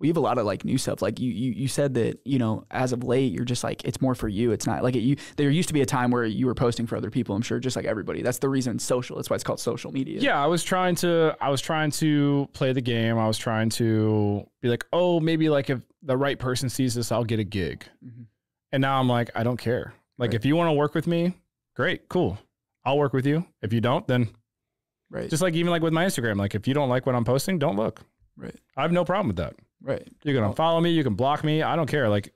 We have a lot of like new stuff. Like you, you, you said that you know as of late you're just like it's more for you. It's not like it, you. There used to be a time where you were posting for other people. I'm sure, just like everybody. That's the reason social. That's why it's called social media. Yeah, I was trying to I was trying to play the game. I was trying to be like, "Oh, maybe like if the right person sees this, I'll get a gig." Mhm. And now I'm like, I don't care. Like Right. if you want to work with me, great, cool. I'll work with you. If you don't, then Right. just like even like with my Instagram, like if you don't like what I'm posting, don't look. right. I have no problem with that. Right. You can unfollow me, you can block me. I don't care. Like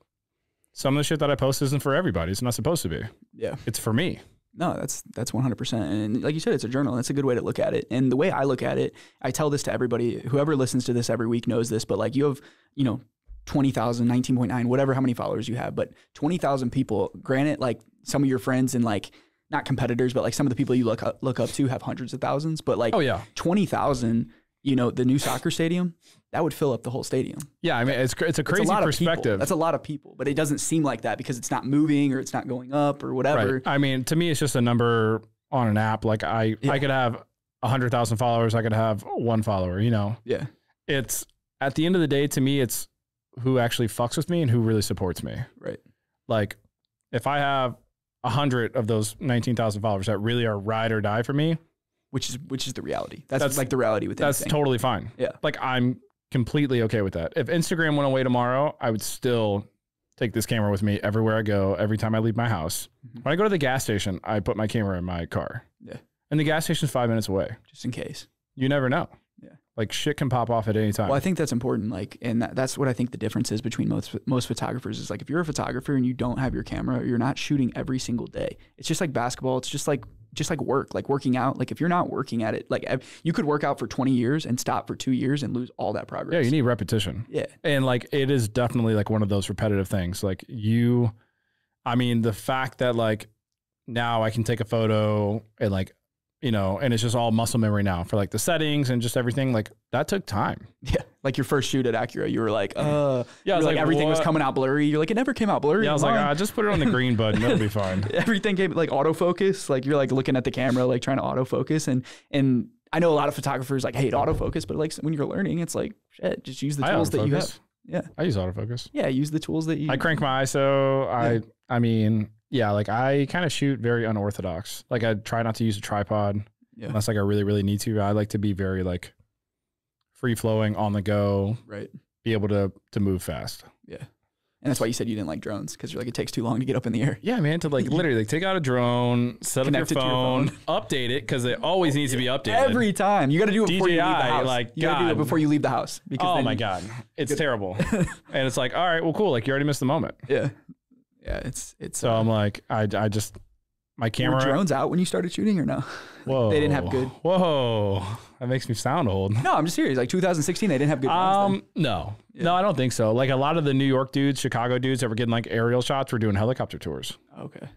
some of the shit that I post isn't for everybody. It's not supposed to be. Yeah. It's for me. No, that's that's 100%. And like you said, it's a journal. That's a good way to look at it. And the way I look at it, I tell this to everybody. Whoever listens to this every week knows this. But like you have, you know, 20,000, 19.9, whatever, how many followers you have. But 20,000 people. Granted, like some of your friends and like not competitors, but like some of the people you look up, look up to have hundreds of thousands. But like Oh yeah. 20,000, you know, the new soccer stadium, that would fill up the whole stadium. Yeah, I mean it's it's a It's crazy a lot Of perspective. That's a lot of people, but it doesn't seem like that because it's not moving or it's not going up or whatever. Right. I mean, to me, it's just a number on an app. Like I, Yeah. I could have a hundred thousand followers. I could have one follower. You know, Yeah. it's at the end of the day, to me, it's who actually fucks with me and who really supports me. Right. Like, if I have a hundred of those nineteen thousand followers that really are ride or die for me, which is which is the reality. That's, That's- like the reality with that's anything. totally fine. Yeah. Like I'm completely okay with that. If Instagram went away tomorrow, I would still take this camera with me everywhere I go, every time I leave my house. Mhm. When I go to the gas station, I put my camera in my car. Yeah. And the gas station's five minutes away. just in case. You never know. Like shit can pop off at any time. Well, I think that's important. Like, and that, that's what I think the difference is between most most photographers is like if you're a photographer and you don't have your camera, you're not shooting every single day. It's just like basketball. It's just like just like work, like working out. Like if you're not working at it, like you could work out for 20 years and stop for two years and lose all that progress. yeah, you need repetition. Yeah. And like it is definitely like one of those repetitive things. Like you I mean, the fact that like now I can take a photo and like you know, and it's just all muscle memory now for like the settings and just everything. Like that took time. Yeah. Like your first shoot at Acura, you were like, uh, Yeah, I was like, like, everything was coming out blurry. You're like, it never came out blurry. Yeah, I was like, ah, just put it on the green button. It'll be fine. everything came like autofocus. Like you're like looking at the camera, like trying to autofocus. And and I know a lot of photographers like hate autofocus, but like when you're learning, it's like shit. Just use the tools that you have. Yeah, I use autofocus. yeah. Use the tools that you. I crank my ISO. I I mean, yeah, like I kind of shoot very unorthodox. Like I try not to use a tripod Yeah. unless like I really really need to. I like to be very like free flowing on the go, Right. be able to to move fast. Yeah. And that's why you said you didn't like drones because you're like it takes too long to get up in the air. Yeah, man, to like literally like take out a drone, set Connect up to your your phone, update it because it always needs to be updated. Every time you got to do it before you leave the house. like, you got to do it before you leave the house. Because oh my god, it's terrible. and it's like, all right, well, cool. Like you already missed the moment. Yeah. Yeah. It's it's. So uh, I'm like, I I just my were camera. drones out when you started shooting or no? Whoa, They didn't have good- Whoa, that makes me sound old. No, I'm just serious. Like 2016, they didn't have good drones. then. Um, no, no, I don't think so. Like a lot of the New York dudes, Chicago dudes that were getting like aerial shots were doing helicopter tours. okay.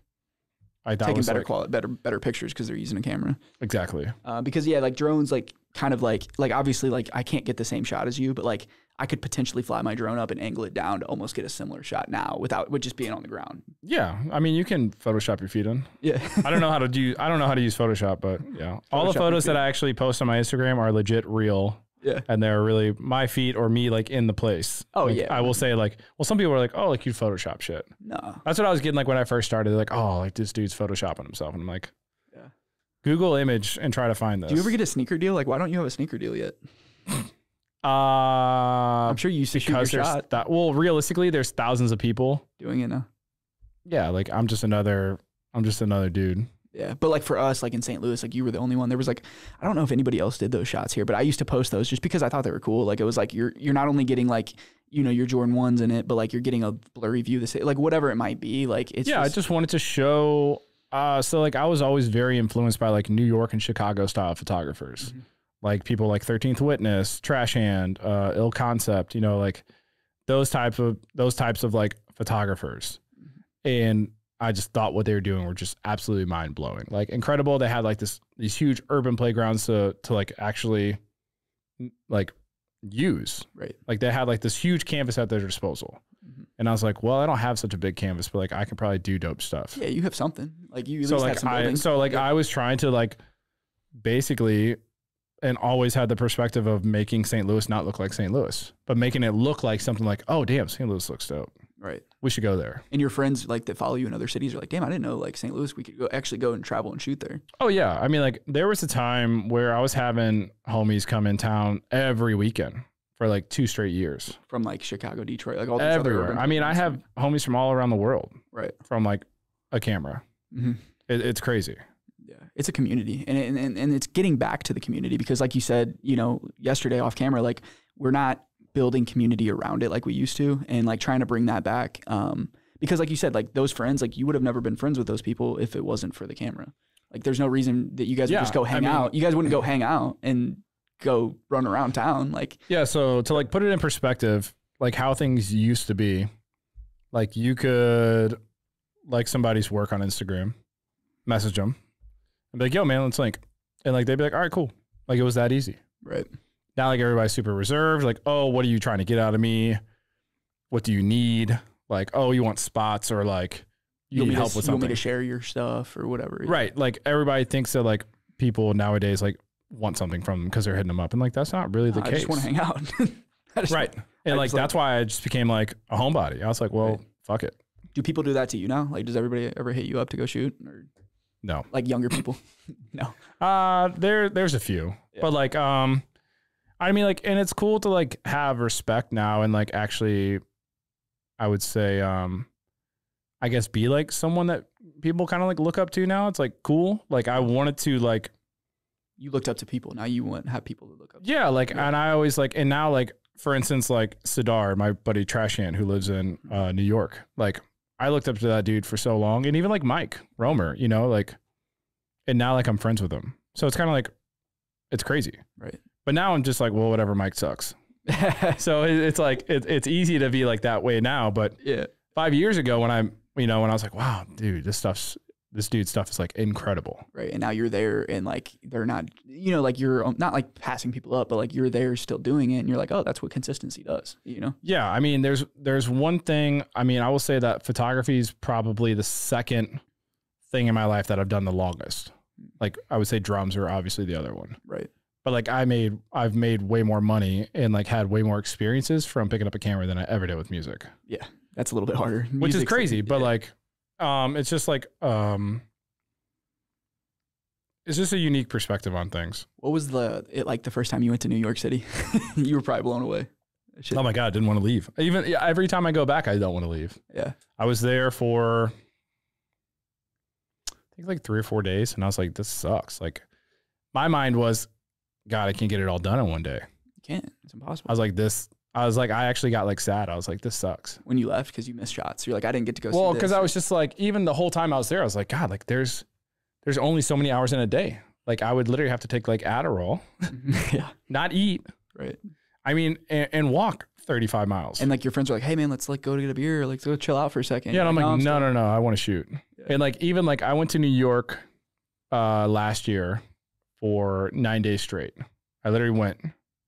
I thought Taking was better like, quality, better better pictures because they're using a camera. exactly. Uh, because yeah, like drones, like kind of like like obviously like I can't get the same shot as you, but like I could potentially fly my drone up and angle it down to almost get a similar shot now without with just being on the ground. Yeah, I mean, you can Photoshop your feet in. Yeah. I don't know how to do. I don't know how to use Photoshop, but yeah, all the photos that I actually post on my Instagram are legit real Yeah. and they're really my feet or me like in the place. Oh, Like, yeah. I will say like, well, some people are like, oh, like you Photoshop shit. No. That's what I was getting like when I first started. They're like, oh, like this dude's photoshopping himself, and I'm like, Yeah. Google image and try to find this. Do you ever get a sneaker deal? Like, why don't you have a sneaker deal yet? Uh, I'm sure you used to shoot because your there's shot that. Well, realistically, there's thousands of people. doing it now. Yeah, like I'm just another. I'm just another dude. Yeah, but like for us, like in St. Louis, like you were the only one. There was like, I don't know if anybody else did those shots here, but I used to post those just because I thought they were cool. Like it was like you're you're not only getting like you know your Jordan ones in it, but like you're getting a blurry view. The like whatever it might be. Like it's yeah, I just, just wanted to show. Uh, so like I was always very influenced by like New York and Chicago style photographers, Mhm. Like people like Thirteenth Witness, Trashhand, uh, Ill Concept. You know, like those types of those types of like photographers, and I just thought what they were doing were just absolutely mind blowing. Like incredible. They had like this these huge urban playgrounds to to like actually like use. right. Like they had like this huge canvas at their disposal. Mhm. And I was like, well, I don't have such a big canvas, but like I can probably do dope stuff. Yeah, you have something. Like you so least have like some I so like Yeah. I was trying to like basically and always had the perspective of making St. Louis not look like St. Louis, but making it look like something like, oh damn, St. Louis looks dope. right. We should go there. And your friends like that follow you in other cities are like, damn, I didn't know like St. Louis we could go actually go and travel and shoot there. Oh yeah. I mean like there was a time where I was having homies come in town every weekend for like two straight years. From like Chicago, Detroit, like all these other Everywhere. I mean, I have homies from all around the world right. from like a camera. Mm-hmm. It, it's crazy. It's a community, and, and and it's getting back to the community because, like you said, you know, yesterday off camera, like we're not building community around it like we used to, and like trying to bring that back. Um, because like you said, like those friends, like you would have never been friends with those people if it wasn't for the camera. Like, there's no reason that you guys Yeah, would just go I hang mean- out. You guys wouldn't go hang out and go run around town. Like, Yeah, so to like put it in perspective, like how things used to be, like you could like somebody's work on Instagram, message them, and be like, "Yo, man, let's link," and like they'd be like, "All right, cool." Like it was that easy. right? Now like everybody's super reserved. Like, oh, what are you trying to get out of me? What do you need? Like, oh, you want spots or like you want need help to, with you want me to share your stuff or whatever. right? Like everybody thinks that like people nowadays like want something from them because they're hitting them up, and like that's not really the I case. just want to hang out. I right. I And like just like- that's why I just became like a homebody. I was like, well, Right. fuck it. Do people do that to you now? Like, does everybody ever hit you up to go shoot, or No. like younger people? no. Uh there there's a few. Yeah. But like um I mean like and it's cool to like have respect now and like actually I would say um I guess be like someone that people kind of like look up to now. It's like cool. Like I wanted to like You looked up to people. Now you want to have people to look up. to. yeah, like Yeah. and I always like and now like for instance like Sidar, my buddy Trashhand who lives in uh New York. Like I looked up to that dude for so long and even like Mike Romer, you know, like and now like I'm friends with him. So it's kind of like it's crazy. Right. But now I'm just like, well, whatever. Mike sucks. So it, it's like it, it's easy to be like that way now. But yeah. five years ago, when I'm, you know, when I was like, wow, dude, this stuff's this dude's stuff is like incredible. Right. And now you're there, and like they're not. You know, like you're um, not like passing people up, but like you're there still doing it, and you're like, oh, that's what consistency does. You know. Yeah, I mean, there's there's one thing. I mean, I will say that photography is probably the second thing in my life that I've done the longest. Like I would say drums are obviously the other one. Right. But like I made I've made way more money and like had way more experiences from picking up a camera than I ever did with music. Yeah. That's a little bit harder. which is crazy like- but yeah. like um it's just like um it's just a unique perspective on things what was the it like the first time you went to New York City? you were probably blown away. Shit- oh my god didn't want to leave even every time i go back i don't want to leave yeah. i was there for i think like three or four days and i was like this sucks like my mind was god i can't get it all done in one day You can't. It's impossible. i was like this i was like i actually got like sad i was like this sucks when you left because you missed shots. You're like, I didn't get to go. well because i was just like even the whole time i was there i was like god like there's there's only so many hours in a day like i would literally have to take like adderall yeah. not eat. Right. I mean, and, and walk 35 miles. And like your friends were like, hey man, let's like go to get a beer. Like, let's go chill out for a second. yeah, and I'm You're like, "No, no, no, no, I want to shoot. Yeah. And like, even like, I went to New York uh, last year for nine days straight. I literally went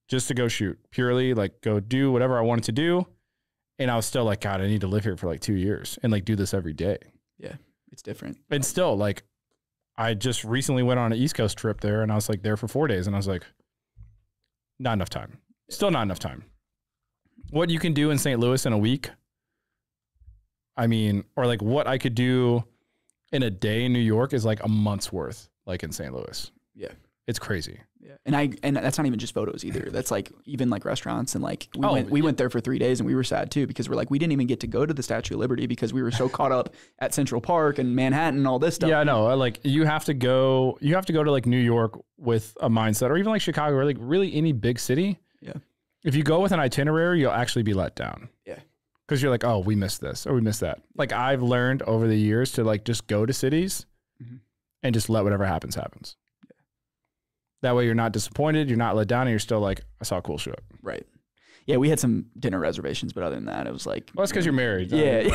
just to go shoot, purely like go do whatever I wanted to do. And I was still like, God, I need to live here for like two years and like do this every day. Yeah, it's different. And still, like, I just recently went on an East Coast trip there and I was like there for four days and I was like, Not enough time. Still not enough time. What you can do in St. Louis in a week, I mean, or like what I could do in a day in New York is like a month's worth, like in St. Louis. Yeah. It's crazy. Yeah. And I and that's not even just photos either. That's like even like restaurants and like we Oh, went we yeah. went there for three days and we were sad too because we're like we didn't even get to go to the Statue of Liberty because we were so caught up at Central Park and Manhattan and all this stuff. Yeah, I know. like you have to go you have to go to like New York with a mindset or even like Chicago or like really any big city. Yeah. If you go with an itinerary, you'll actually be let down. Yeah. Cuz you're like, "Oh, we missed this or we missed that." Like I've learned over the years to like just go to cities Mhm. and just let whatever happens happens. That way you're not disappointed, you're not let down and you're still like, "I saw a cool shit." Right. Yeah, we had some dinner reservations, but other than that, it was like Well, that's cuz you're married. Yeah,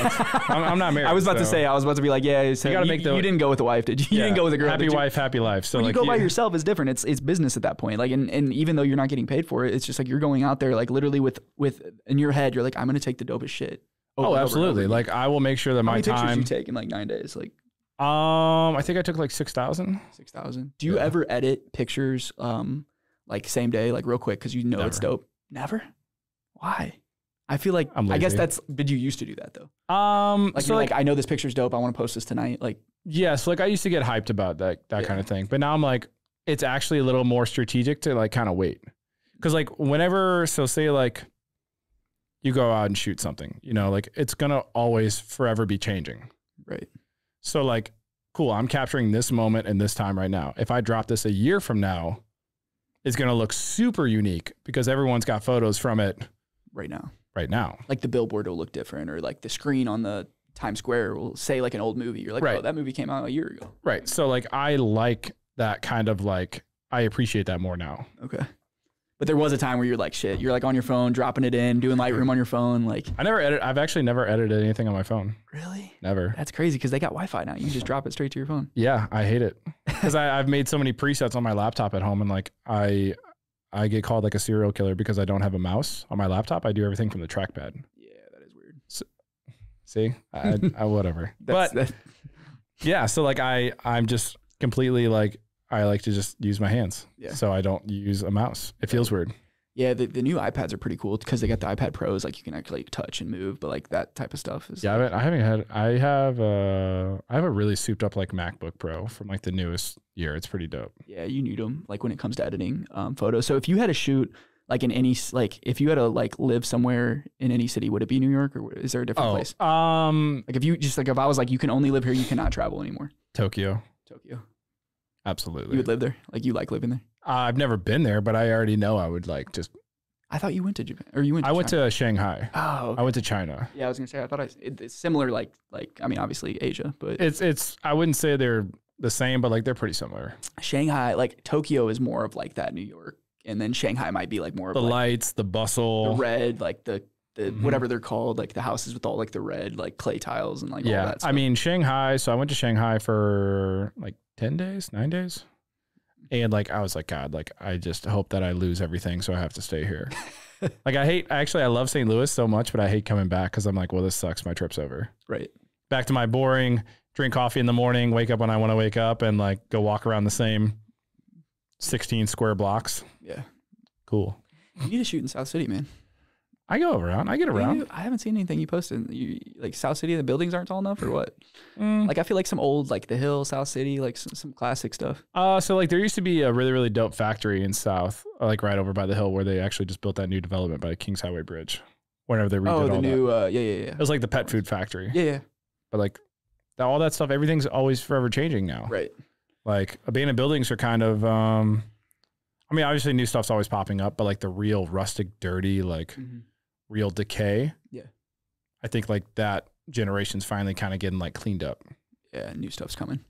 I'm, I'm not married. I was about to say, I was about to be like, yeah, so you, gotta make the- you didn't go with the wife, did you? You didn't go with a girl. Happy you? wife, happy life. So when like you go by yourself is different. It's it's business at that point. Like and, and even though you're not getting paid for it, it's just like you're going out there like literally with with in your head, you're like, I'm gonna take the dopest shit. Oh, absolutely. Like I will make sure that How my time you take in like nine days? Like Um, I think I took like six thousand. six thousand. Do you Yeah. ever edit pictures um like same day, like real quick, because you know it's dope? Never. Why? I feel like I'm I guess that's. Did you used to do that though? Um, Like so like, like, I know this picture's dope. I want to post this tonight. Like yes, like I used to get hyped about that that Yeah. kind of thing, but now I'm like, it's actually a little more strategic to like kind of wait, because like whenever, so say like you go out and shoot something, you know, like it's gonna always forever be changing. right. So like, cool, I'm capturing this moment and this time right now. If I drop this a year from now, it's gonna look super unique because everyone's got photos from it Right now. right now. like the billboard will look different or like the screen on the Times Square will say like an old movie. You're like, oh, that movie came out a year ago. Right. So like I like that kind of like I appreciate that more now. Okay. But there was a time where you're like, shit, you're like on your phone, dropping it in, doing Lightroom on your phone. Like, I never edit I've actually never edited anything on my phone. really? Never. That's crazy because they got Wi Fi now. You can just drop it straight to your phone. Yeah, I hate it. Because I've made so many presets on my laptop at home and like I I get called like a serial killer because I don't have a mouse on my laptop. I do everything from the trackpad. Yeah, that is weird. See? I, I whatever. That's, but yeah, so like I I'm just completely like I like to just use my hands. Yeah. So I don't use a mouse. It feels weird. yeah, the, the new iPads are pretty cool because they got the iPad Pros. Like you can actually touch and move, but like that type of stuff is. Yeah, I haven't, I haven't had. I have. Uh, I have a really souped up like MacBook Pro from like the newest year. It's pretty dope. Yeah, you need them like when it comes to editing um, photos. So if you had to shoot like in any like if you had to like live somewhere in any city, would it be New York or is there a different place? um, Like if you just like if I was like you can only live here, you cannot travel anymore. Tokyo. Tokyo, Absolutely. you would live there. Like you like living there. Uh, I've never been there, but I already know I would like just. I thought you went to Japan or you went. To I went China. to Shanghai. Oh, okay. I went to China. yeah. I was gonna say I thought I, it, it's similar. Like like I mean obviously Asia, but It's it's. I wouldn't say they're the same, but like they're pretty similar. Shanghai like Tokyo is more of like that New York, and then Shanghai might be like more of The like lights, the bustle, the red, like the the Mhm. whatever they're called, like the houses with all like the red like clay tiles and like all yeah. I mean Shanghai. So I went to Shanghai for like ten days, nine days, and like I was like, God, like I just hope that I lose everything, so I have to stay here. like I hate. Actually, I love St. Louis so much, but I hate coming back because I'm like, well, this sucks. My trip's over. right. Back to my boring. Drink coffee in the morning. Wake up when I want to wake up, and like go walk around the same sixteen square blocks. Yeah. Cool. You need to shoot in South City, man. I go around. I get around. You- I haven't seen anything you posted. You, like South City, the buildings aren't tall enough, or what? Mm. Like I feel like some old, like the Hill, South City, like some, some classic stuff. Uh, so like there used to be a really really dope factory in South, like right over by the hill, where they actually just built that new development by the Kingshighway Bridge. Whenever they redid Oh, all the that, new, uh, yeah, yeah, yeah, it was like the pet food factory. yeah, yeah. But like that, all that stuff, everything's always forever changing now. Right. Like abandoned buildings are kind of. um I mean, obviously new stuff's always popping up, but like the real rustic, dirty, like real decay. Yeah. I think like that generation's finally kind of getting like cleaned up. Yeah, new stuff's coming.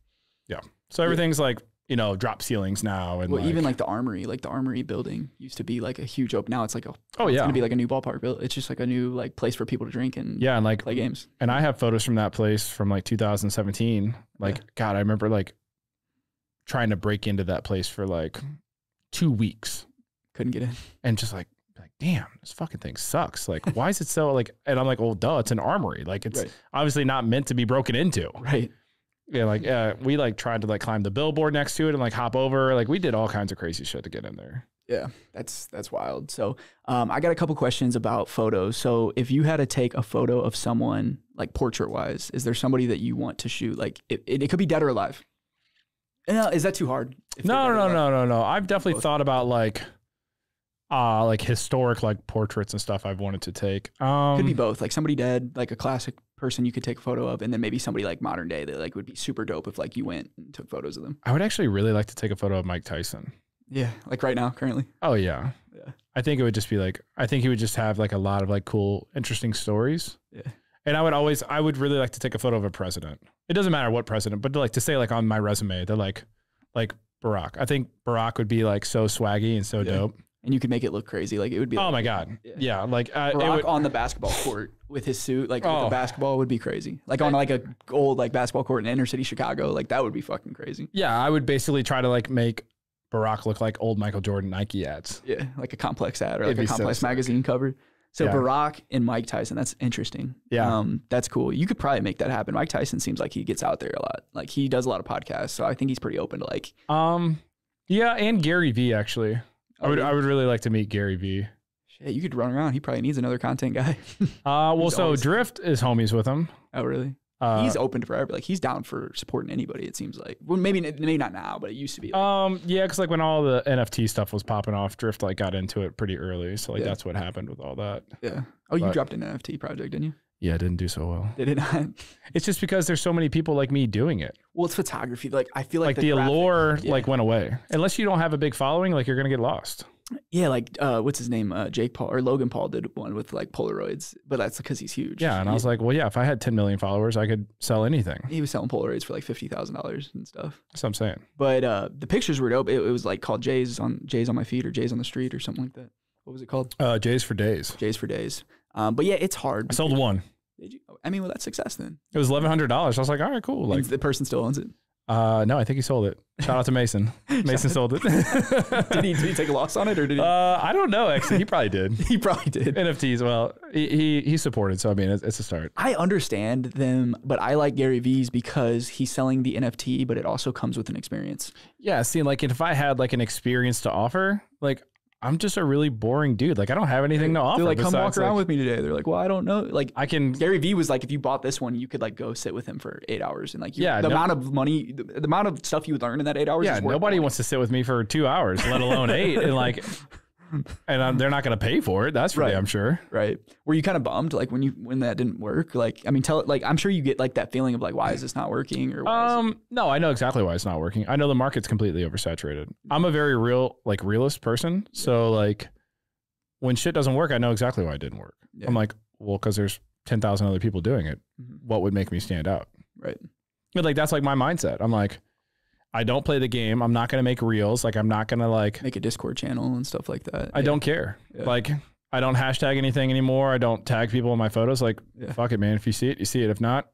Yeah. So everything's like you know drop ceilings now, and Well, even like the Armory, like the Armory building used to be like a huge open. Now it's like a oh it's yeah, gonna be like a new ballpark. built. It's just like a new like place for people to drink and yeah, and like play games. and I have photos from that place from like 2017. Like, Yeah. God, I remember like trying to break into that place for like two weeks Couldn't get in. and just like, like, damn, this fucking thing sucks. Like, why is it so like? And I'm like, well, duh, it's an armory. Like, it's Right. obviously not meant to be broken into. Right. Yeah, like, yeah, we like tried to like climb the billboard next to it and like hop over. Like, we did all kinds of crazy shit to get in there. Yeah, that's that's wild. So, um, I got a couple questions about photos. So, if you had to take a photo of someone, like portrait wise, is there somebody that you want to shoot? Like, it, it, it could be dead or alive. No, is that too hard? They're No, no, no, no, no. I've definitely thought about like, uh, like historic like portraits and stuff I've wanted to take. Um, Could be both. Like somebody dead, like a classic person you could take a photo of, and then maybe somebody like modern day that like would be super dope if like you went and took photos of them. I would actually really like to take a photo of Mike Tyson. Yeah, like right now, currently. Oh yeah. Yeah. I think it would just be like I think he would just have like a lot of like cool, interesting stories. Yeah. And I would always I would really like to take a photo of a president. It doesn't matter what president, but to like to say like on my resume, they're like like Barack. I think Barack would be like so swaggy and so Yeah. dope. And you could make it look crazy. Like it would be. Oh like, my god. Yeah. Yeah, like uh, would, on the basketball court with his suit, like with Oh. the basketball would be crazy. Like on like a old like basketball court in inner city Chicago, like that would be fucking crazy. yeah, I would basically try to like make Barack look like old Michael Jordan Nike ads. Yeah, like a complex ad or It'd like be a so complex sick. magazine cover. So Yeah. Barack and Mike Tyson, that's interesting. Yeah. um, that's cool. You could probably make that happen. Mike Tyson seems like he gets out there a lot. Like he does a lot of podcasts, so I think he's pretty open to like. Um yeah, and Gary Vee actually. I would. I would really like to meet Gary Vee. Shit, you could run around. He probably needs another content guy. Uh well He's so always- Drift is homies with him. oh, really? Uh, he's open to forever. Like he's down for supporting anybody. It seems like. Well, maybe maybe not now, but it used to be. Like, Um, yeah, because like when all the NFT stuff was popping off, Drift like got into it pretty early. So like Yeah. that's what happened with all that. yeah. Oh, you but- dropped an NFT project, didn't you? Yeah, it didn't do so well. Did it not? It's just because there's so many people like me doing it. Well, it's photography. Like I feel like, Like, the, graphic- allure yeah. like went away. Unless you don't have a big following, like you're gonna get lost. Yeah, like uh, what's his name? Uh, Jake Paul or Logan Paul did one with like Polaroids, but that's because he's huge. Yeah, and I was like, well, yeah, if I had 10 million followers, I could sell anything. he was selling Polaroids for like fifty thousand dollars and stuff. That's what I'm saying. But uh, the pictures were dope. It, it was like called Jay's on Jay's on my feet or Jay's on the street or something like that. What was it called? Uh, Jay's for days. Jay's for days. Um, but yeah, it's hard. I sold one. Did you? I mean, well, that's success then. It was eleven hundred dollars. I was like, all right, cool. Like the person still owns it. uh, no, I think he sold it. Shout out to Mason. Mason sold it. Did he? Did he take a loss on it or did he? Uh, I don't know. Actually, he probably did. he probably did. NFTs. Well, he he, he supported. So I mean, it's, it's a start. I understand them, but I like Gary Vee's because he's selling the NFT, but it also comes with an experience. Yeah. See, like if I had like an experience to offer, like I'm just a really boring dude. Like I don't have anything to offer. They're like, come walk around like, with me today. They're like, well, I don't know. Like I can. Gary Vee was like, if you bought this one, you could like go sit with him for eight hours, and like, Yeah, the no- amount of money, the, the amount of stuff you would learn in that eight hours. Yeah. Nobody the wants to sit with me for two hours, let alone eight, and like, and um, they're not going to pay for it. That's for Right. damn sure. right? Were you kind of bummed like when you when that didn't work? Like, I mean, tell it. like I'm sure you get like that feeling of like, why is this not working? Or Um, no, I know exactly why it's not working. I know the market's completely oversaturated. I'm a very real, like realist person. So like, when shit doesn't work, I know exactly why it didn't work. Yeah. I'm like, well, because there's ten thousand other people doing it. Mhm. What would make me stand out? right? But like, that's like my mindset. I'm like, I don't play the game. I'm not gonna make reels. Like, I'm not gonna like. Make a Discord channel and stuff like that. I Yeah. don't care. Yeah. Like, I don't hashtag anything anymore. I don't tag people in my photos. Like, Yeah. fuck it, man. If you see it, you see it. If not,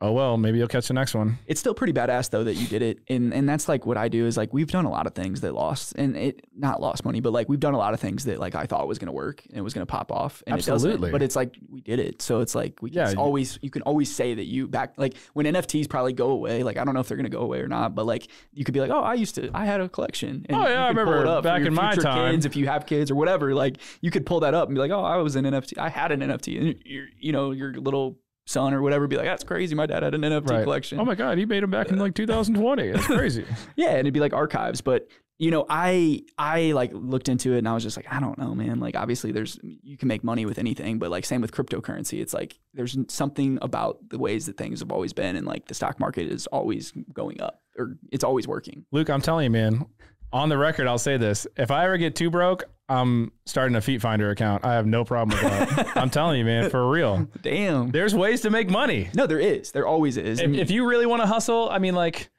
oh well. Maybe you'll catch the next one. It's still pretty badass though that you did it, and and that's like what I do is like we've done a lot of things that lost, and it not lost money, but like we've done a lot of things that like I thought was gonna work and it was gonna pop off, and it Absolutely. doesn't. But it's like we did it, so it's like we can Yeah, you- always you can always say that you back like when NFTs probably go away. Like I don't know if they're gonna go away or not, but like you could be like, oh, I used to, I had a collection. And Oh, yeah, I remember it back in my time. Kids, if you have kids or whatever, like you could pull that up and be like, oh, I was an NFT, I had an NFT, and you know your little son or whatever be like, that's crazy. My dad had an NFT Right. collection. Oh my god, he made them back in like 2020. That's crazy. Yeah, and it'd be like archives, but you know, I I like looked into it and I was just like, I don't know, man. Like obviously there's you can make money with anything, but like same with cryptocurrency. It's like there's something about the ways that things have always been and like the stock market is always going up or it's always working. Luke, I'm telling you, man. On the record, I'll say this: if I ever get too broke, I'm starting a Feet Finder account. I have no problem with that. I'm telling you, man, for real. Damn. There's ways to make money. No, there is. There always is. If, if you really want to hustle, I mean, like,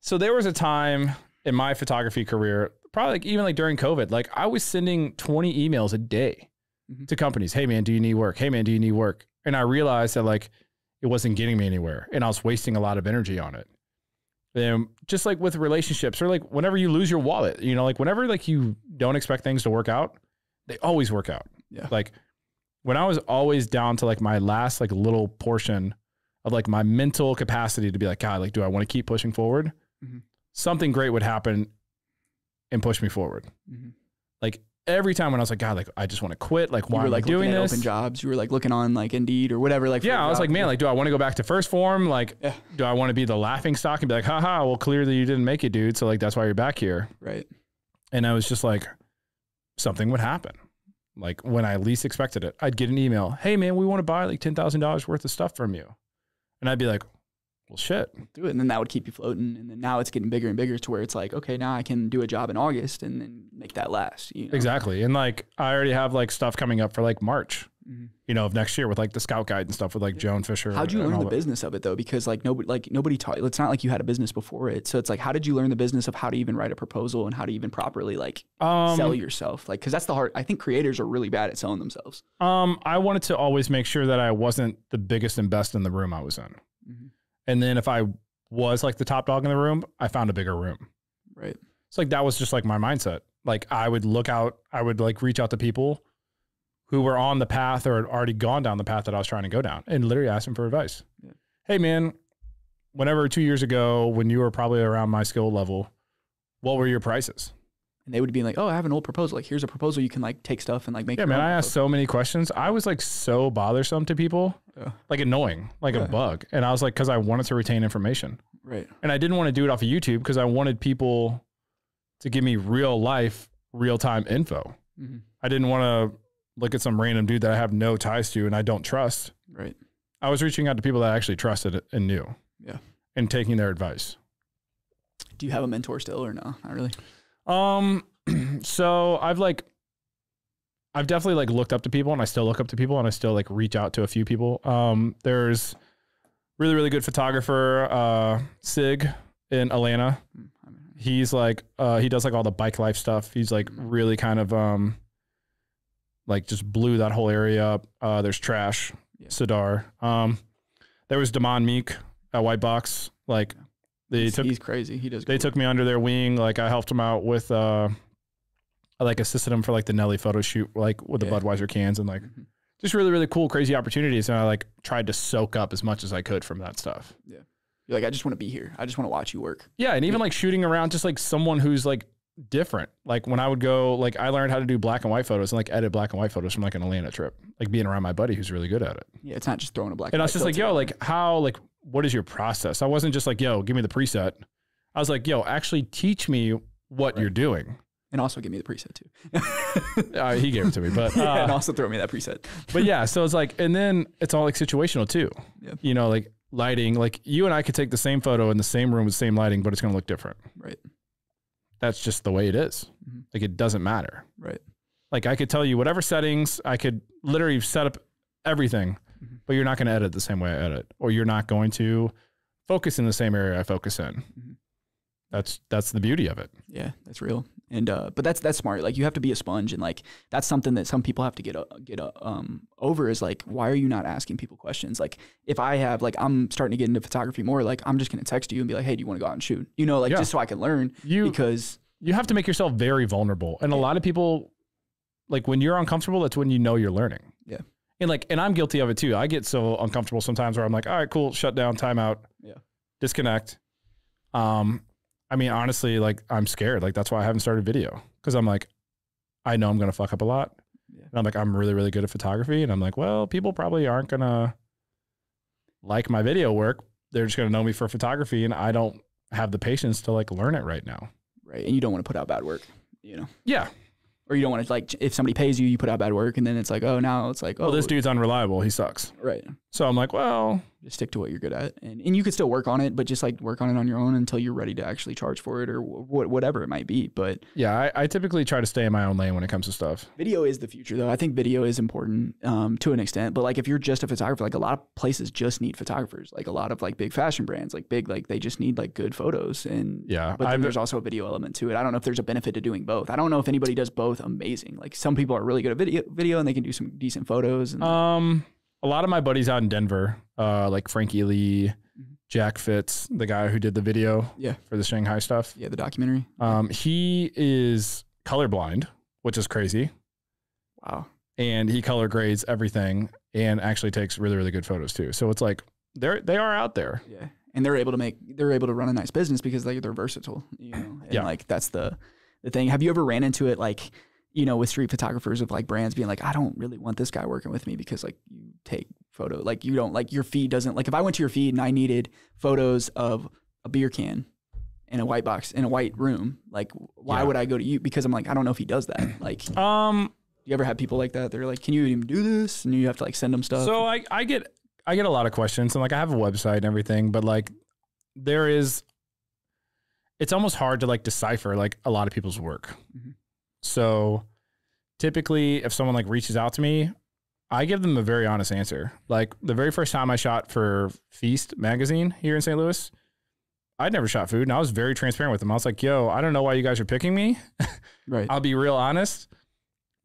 so there was a time in my photography career, probably like even like during COVID, like I was sending 20 emails a day Mhm. to companies. Hey, man, do you need work? Hey, man, do you need work? And I realized that like it wasn't getting me anywhere, and I was wasting a lot of energy on it. And just like with relationships, or like whenever you lose your wallet, you know, like whenever like you don't expect things to work out, they always work out. Yeah. Like when I was always down to like my last like little portion of like my mental capacity to be like, God, like, do I want to keep pushing forward? Mhm. Something great would happen and push me forward. Mhm. like every time when I was like, God, like I just want to quit. Like, You why were am like I doing this? open jobs. You were like looking on like Indeed or whatever. Like Yeah, I was like, man, like, do I want to go back to first form? Like, Yeah. do I want to be the laughing stock and be like, haha, well, clearly you didn't make it, dude. So like, that's why you're back here. right. And I was just like, something would happen. Like when I least expected it, I'd get an email. Hey man, we want to buy like ten thousand dollars worth of stuff from you, and I'd be like, well, shit. do it. And then that would keep you floating. And then now it's getting bigger and bigger to where it's like, okay, now I can do a job in August and then make that last. You know? Exactly. And like, I already have like stuff coming up for like March, Mhm. you know, of next year with like the scout guide and stuff with like Joan Fisher. How'd you and learn the that. business of it though? Because like nobody, like nobody taught. It's not like you had a business before it. So it's like, how did you learn the business of how to even write a proposal and how to even properly like Um, sell yourself? Like, because that's the hard. I think creators are really bad at selling themselves. Um, I wanted to always make sure that I wasn't the biggest and best in the room I was in. Mhm. And then if I was like the top dog in the room, I found a bigger room. Right. It's like that was just like my mindset. Like I would look out, I would like reach out to people who were on the path or had already gone down the path that I was trying to go down and literally ask them for advice. Yeah. Hey man, whenever two years ago when you were probably around my skill level, what were your prices? And they would be like, oh, I have an old proposal. Like, here's a proposal. You can like take stuff and like make. Yeah, man, I asked so many questions. I was like so bothersome to people, Yeah. like annoying, like Yeah. a bug. And I was like, because I wanted to retain information. Right. And I didn't want to do it off of YouTube because I wanted people to give me real life, real time info. hmm I didn't want to look at some random dude that I have no ties to and I don't trust. Right. I was reaching out to people that I actually trusted and knew. Yeah. And taking their advice. Do you have a mentor still or no? Not really. Um, so I've like, I've definitely like looked up to people and I still look up to people and I still like reach out to a few people. Um, there's really, really good photographer, uh, Sig in Atlanta. Hmm, He's like, uh, he does like all the bike life stuff. He's like really kind of, um, like just blew that whole area up. Uh, there's trash, Yeah. Sidar. Um, there was Damon Meek at White Box. Like they he's, took he's crazy. He does. they took me under their wing. Like I helped him out with uh I like assisted him for like the Nelly photo shoot, like with Yeah. the Budweiser cans and like Mhm. just really, really cool, crazy opportunities. And I like tried to soak up as much as I could from that stuff. Yeah, you're like, I just want to be here. I just want to watch you work. Yeah. And even like shooting around just like someone who's like different. Like when I would go, like I learned how to do black and white photos and like edit black and white photos from like an Atlanta trip, like being around my buddy who's really good at it. Yeah, it's not just throwing a black. And I was just like, yo, like how, like, what is your process? I wasn't just like, yo, give me the preset. I was like, yo, actually teach me what Right. you're doing. and also give me the preset too. Uh, he gave it to me, but yeah, and uh, also throw me that preset. but yeah. So it's like, and then it's all like situational too. Yeah. You know, like lighting. Like you and I could take the same photo in the same room with the same lighting, but it's going to look different. Right. That's just the way it is. Mhm. Like it doesn't matter. Right. Like I could tell you whatever settings, I could literally set up everything, Mhm. but you're not going to edit the same way I edit, or you're not going to focus in the same area I focus in. Mhm. That's that's the beauty of it. Yeah, that's real. And uh, but that's that's smart. Like you have to be a sponge, and like that's something that some people have to get uh, get uh, um over. Is like, why are you not asking people questions? Like, if I have like I'm starting to get into photography more, like I'm just gonna text you and be like, hey, do you want to go out and shoot? You know, like Yeah. just so I can learn You because you have to make yourself very vulnerable. And a lot of people, like when you're uncomfortable, that's when you know you're learning. Yeah. And like, and I'm guilty of it too. I get so uncomfortable sometimes where I'm like, all right, cool, shut down, timeout, Yeah. disconnect. Um, I mean, honestly, like I'm scared. Like that's why I haven't started video because I'm like, I know I'm gonna fuck up a lot. Yeah. And I'm like, I'm really, really good at photography, and I'm like, well, people probably aren't gonna like my video work. They're just gonna know me for photography, and I don't have the patience to like learn it right now. right, and you don't want to put out bad work. You know, Yeah. Or you don't want to like if somebody pays you, you put out bad work, and then it's like, oh, now it's like, oh, Well, this oh. dude's unreliable. He sucks. right. So I'm like, well, Just stick to what you're good at, and and you could still work on it, but just like work on it on your own until you're ready to actually charge for it or wh- whatever it might be. But yeah, I, I typically try to stay in my own lane when it comes to stuff. Video is the future, though. I think video is important um, to an extent. But like, if you're just a photographer, like a lot of places just need photographers. Like a lot of like big fashion brands, like big, like they just need like good photos. And Yeah, but there's also a video element to it. I don't know if there's a benefit to doing both. I don't know if anybody does both amazing. Like some people are really good at video, video, and they can do some decent photos. And Um, a lot of my buddies out in Denver, uh, like Frankie Lee, Mhm. Jack Fitz, the guy who did the video Yeah. for the Shanghai stuff. yeah, the documentary. Um, he is colorblind, which is crazy, Wow. and he color grades everything and actually takes really, really good photos too. So it's like they're they are out there. Yeah, and they're able to make they're able to run a nice business because they they're versatile. You know, and Yeah. like that's the the thing. Have you ever ran into it like? You know, with street photographers of like brands being like, I don't really want this guy working with me because like you take photo, like you don't like your feed doesn't like if I went to your feed and I needed photos of a beer can in a white box in a white room, like why Yeah. would I go to you? Because I'm like, I don't know if he does that. Like, Um, you ever have people like that? They're like, can you even do this? And you have to like send them stuff. so I, I get I get a lot of questions and like I have a website and everything, but like there is it's almost hard to like decipher like a lot of people's work. Mhm. So typically if someone like reaches out to me, I give them a very honest answer. Like the very first time I shot for Feast magazine here in St. Louis, I'd never shot food and I was very transparent with them. I was like, yo, I don't know why you guys are picking me. right. I'll be real honest,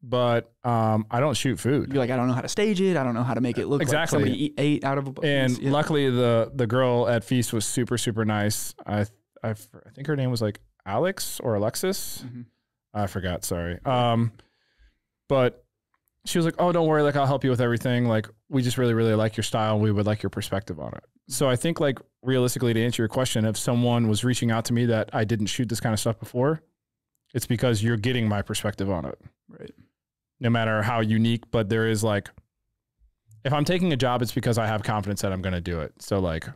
but um, I don't shoot food. You're like, I don't know how to stage it. I don't know how to make it look Exactly. like somebody eat, ate out of a And yeah. luckily, the the girl at Feast was super super nice. I I think her name was like Alex or Alexis. Mhm. I forgot. Sorry. Um, but she was like, "Oh, don't worry. Like, I'll help you with everything. Like, we just really really like your style. and We would like your perspective on it." So I think like realistically, to answer your question, if someone was reaching out to me that I didn't shoot this kind of stuff before, it's because you're getting my perspective on it. Right. no matter how unique, but there is like, if I'm taking a job, it's because I have confidence that I'm going to do it. So like,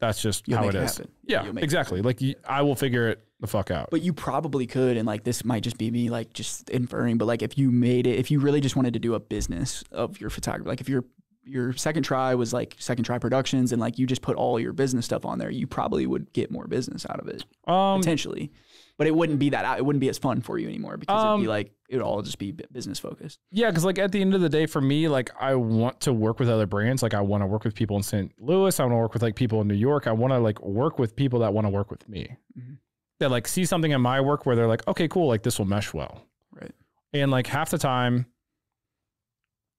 that's just You'll how it it is. Yeah, You'll it exactly. Like I will figure it the fuck out. But you probably could, and like this might just be me like just inferring, but like if you made it, if you really just wanted to do a business of your photography, like if your your Sekondtry was like Sekondtry productions and like you just put all your business stuff on there, you probably would get more business out of it um, potentially. But it wouldn't be that it wouldn't be as fun for you anymore because it'd Um, be like it would all just be business focused. yeah, because like at the end of the day, for me, like I want to work with other brands. Like I want to work with people in St. Louis. I want to work with like people in New York. I want to like work with people that want to work with me. Mhm. That like see something in my work where they're like, okay, cool, like this will mesh well. Right. and like half the time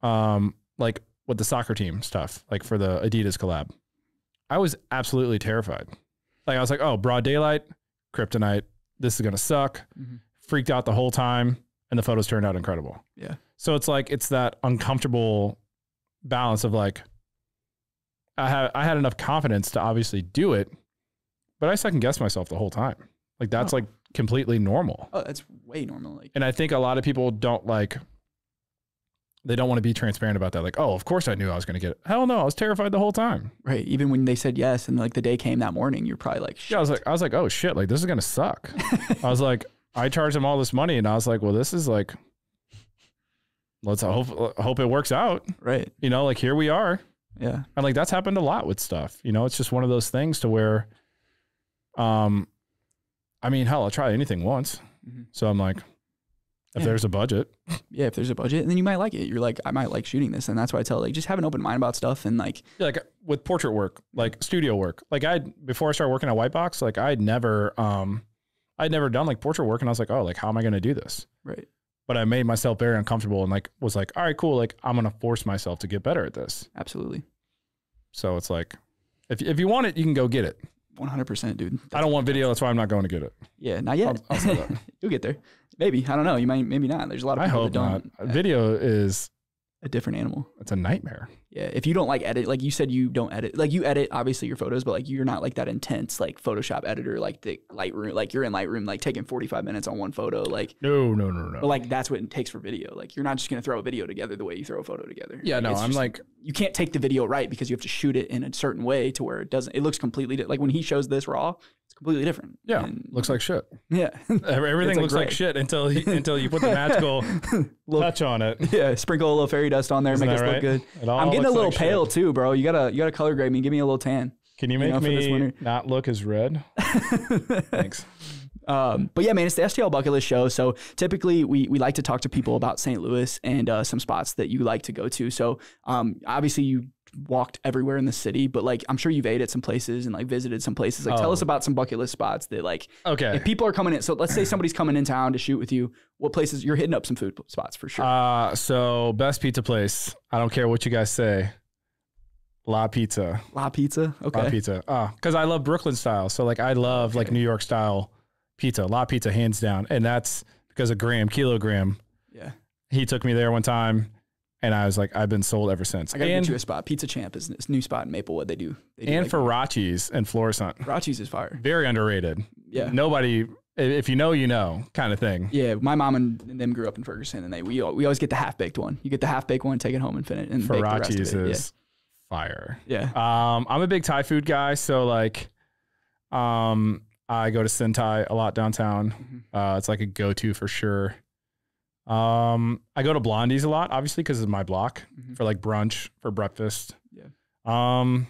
um like with the soccer team stuff like for the adidas collab i was absolutely terrified like i was like oh broad daylight kryptonite this is gonna suck Mhm. freaked out the whole time and the photos turned out incredible Yeah. so it's like it's that uncomfortable balance of like i had i had enough confidence to obviously do it but i second guessed myself the whole time like that's Oh. like completely normal Oh, that's way normal. Like and I think a lot of people don't like they don't want to be transparent about that. Like, oh, of course I knew I was going to get it. Hell no, I was terrified the whole time. right, even when they said yes and like the day came that morning, you're probably like, Yeah, I was like, I was like, oh shit, like this is going to suck. I was like, I charged them all this money, and I was like, well, this is like, let's hope hope it works out. right, You know, like here we are, yeah, and like that's happened a lot with stuff. You know, it's just one of those things to where, um, I mean, hell, I'll try anything once. Mhm. So I'm like, if Yeah. there's a budget, yeah. If there's a budget, and then you might like it. You're like, I might like shooting this, and that's why I tell like just have an open mind about stuff and like, Yeah, like with portrait work, like studio work. Like I before I started working at White Box, like I'd never um I'd never done like portrait work and I was like, "Oh, like how am I going to do this?" right, But I made myself very uncomfortable and like was like, "All right, cool, like I'm going to force myself to get better at this." absolutely, So it's like if if you want it, you can go get it. 100, percent dude. I don't want video, that's why I'm not going to get it. Yeah, not yet. I'll- I'll. You'll get there. Maybe I don't know. You might, maybe not. There's a lot of I hope that not. don't. Video is A different animal. it's a nightmare. Yeah, if you don't like edit, like you said, you don't edit. Like you edit obviously your photos, but like you're not like that intense like Photoshop editor, like the Lightroom. Like you're in Lightroom, like taking 45 minutes on one photo. Like, No, no, no, no. but like that's what it takes for video. Like you're not just gonna throw a video together the way you throw a photo together. yeah, no, I'm just- like you can't take the video right because you have to shoot it in a certain way to where it doesn't. It looks completely like when he shows this raw, completely different. yeah, And- looks like shit. yeah, Everything like looks like shit until he, until you put the magical Little- touch on it. yeah. Sprinkle a little fairy dust on there, Isn't make that us look good. It all I'm getting a little like shit. pale too, bro. You gotta you gotta color grade me. Give me a little tan. Can you you make know, for this me winter. not look as red? Thanks. Um, but yeah, man, it's the STL bucket list show. So typically we, we like to talk to people about St. Louis and uh, some spots that you like to go to. So um, obviously you walked everywhere in the city, but like I'm sure you've ate at some places and like visited some places. Like tell Oh. us about some bucket list spots that like Okay. if people are coming in. So let's say somebody's coming in town to shoot with you. What places you're hitting up some food spots for sure. Uh, so best pizza place. I don't care what you guys say. La Pizza. La Pizza. Okay. La Pizza. Ah, because I love Brooklyn style. So like I love like New York style pizza. La Pizza hands down. And that's because of Graham, kilogram. Yeah. He took me there one time and I was like, I've been sold ever since. I gotta and get you a spot. Pizza Champ is this new spot in Maplewood. They do. They do and like, Farachi's and Florissant. Rachi's is fire. Very underrated. Yeah. Nobody if you know, you know, kind of thing. Yeah, my mom and, and them grew up in Ferguson, and they we we always get the half baked one. You get the half baked one, take it home and finish and bake the rest of Farachis is fire. Yeah. yeah. Um, I'm a big Thai food guy, so like, um, I go to Sen Thai a lot downtown. Mhm. Uh, it's like a go-to for sure. Um, I go to Blondie's a lot, obviously, because it's my block Mhm. for like brunch for breakfast. Yeah. Um,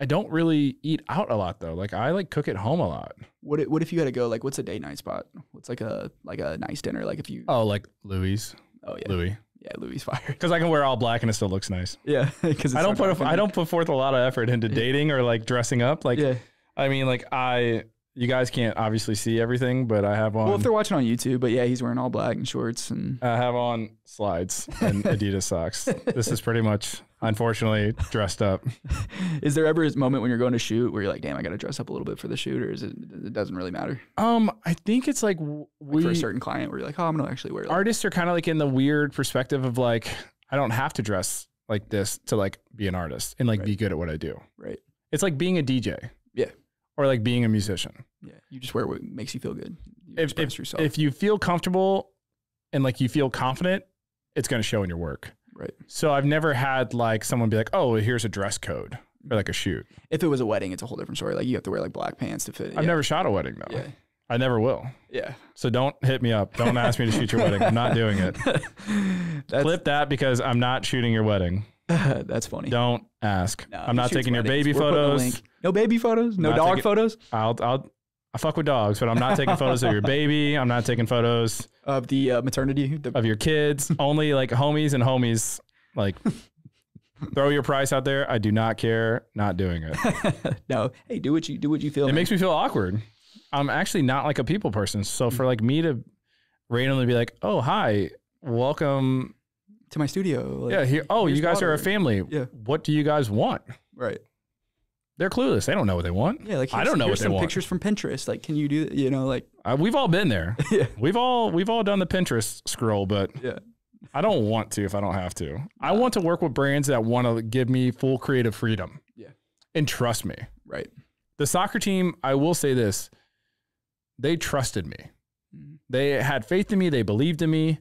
I don't really eat out a lot though. Like I like cook at home a lot. What if, what if you had to go like what's a date night spot? What's like a like a nice dinner? Like if you Oh, like Louis, oh yeah Louis, yeah Louis fire because I can wear all black and it still looks nice. yeah because I don't put a, I don't put forth a lot of effort into dating or like dressing up. Like yeah. I mean, like I, you guys can't obviously see everything, but I have on. Well, if they're watching on YouTube, but yeah, he's wearing all black and shorts and I have on slides and Adidas socks. This is pretty much, unfortunately, dressed up. is there ever a moment when you're going to shoot where you're like, damn, I got to dress up a little bit for the shoot, or is it it doesn't really matter Um, I think it's like w- Like, we for a certain client where you're like, oh, I'm gonna actually wear like, artists are kind of like in the weird perspective of like I don't have to dress like this to like be an artist and like be good at what I do. right. It's like being a DJ. Yeah. Or like being a musician. Yeah, you just wear what makes you feel good. You If express if, yourself. if you feel comfortable and like you feel confident, it's going to show in your work. right. So I've never had like someone be like, "Oh, here's a dress code for like a shoot." If it was a wedding, it's a whole different story. Like you have to wear like black pants to fit. I've yeah. never shot a wedding though. Yeah. I never will. Yeah. So don't hit me up. Don't ask me to shoot your wedding. I'm not doing it. That's Clip that because I'm not shooting your wedding. that's funny. Don't ask. No, I'm not taking your baby We're photos. No baby photos. No dog taking- photos I'll I'll I fuck with dogs, but I'm not taking photos of your baby. I'm not taking photos of the uh, maternity. The, of your kids. Only like homies and homies. Like throw your price out there. I do not care. Not doing it. no, hey, do what you do. What you feel. It man. makes me feel awkward. I'm actually not like a people person. So for like me to randomly be like, "Oh, hi, welcome." to my studio. Like, Yeah, here. Oh, you guys are a family. Yeah. What do you guys want? Right. They're clueless. They don't know what they want. Yeah. Like I don't know what they some want. pictures from Pinterest. Like, can you do? You know, like Uh, we've all been there. yeah, We've all we've all done the Pinterest scroll, but yeah. I don't want to if I don't have to. I want to work with brands that want to give me full creative freedom. Yeah. And trust me. Right. The soccer team, I will say this, they trusted me. Mhm. They had faith in me, they believed in me,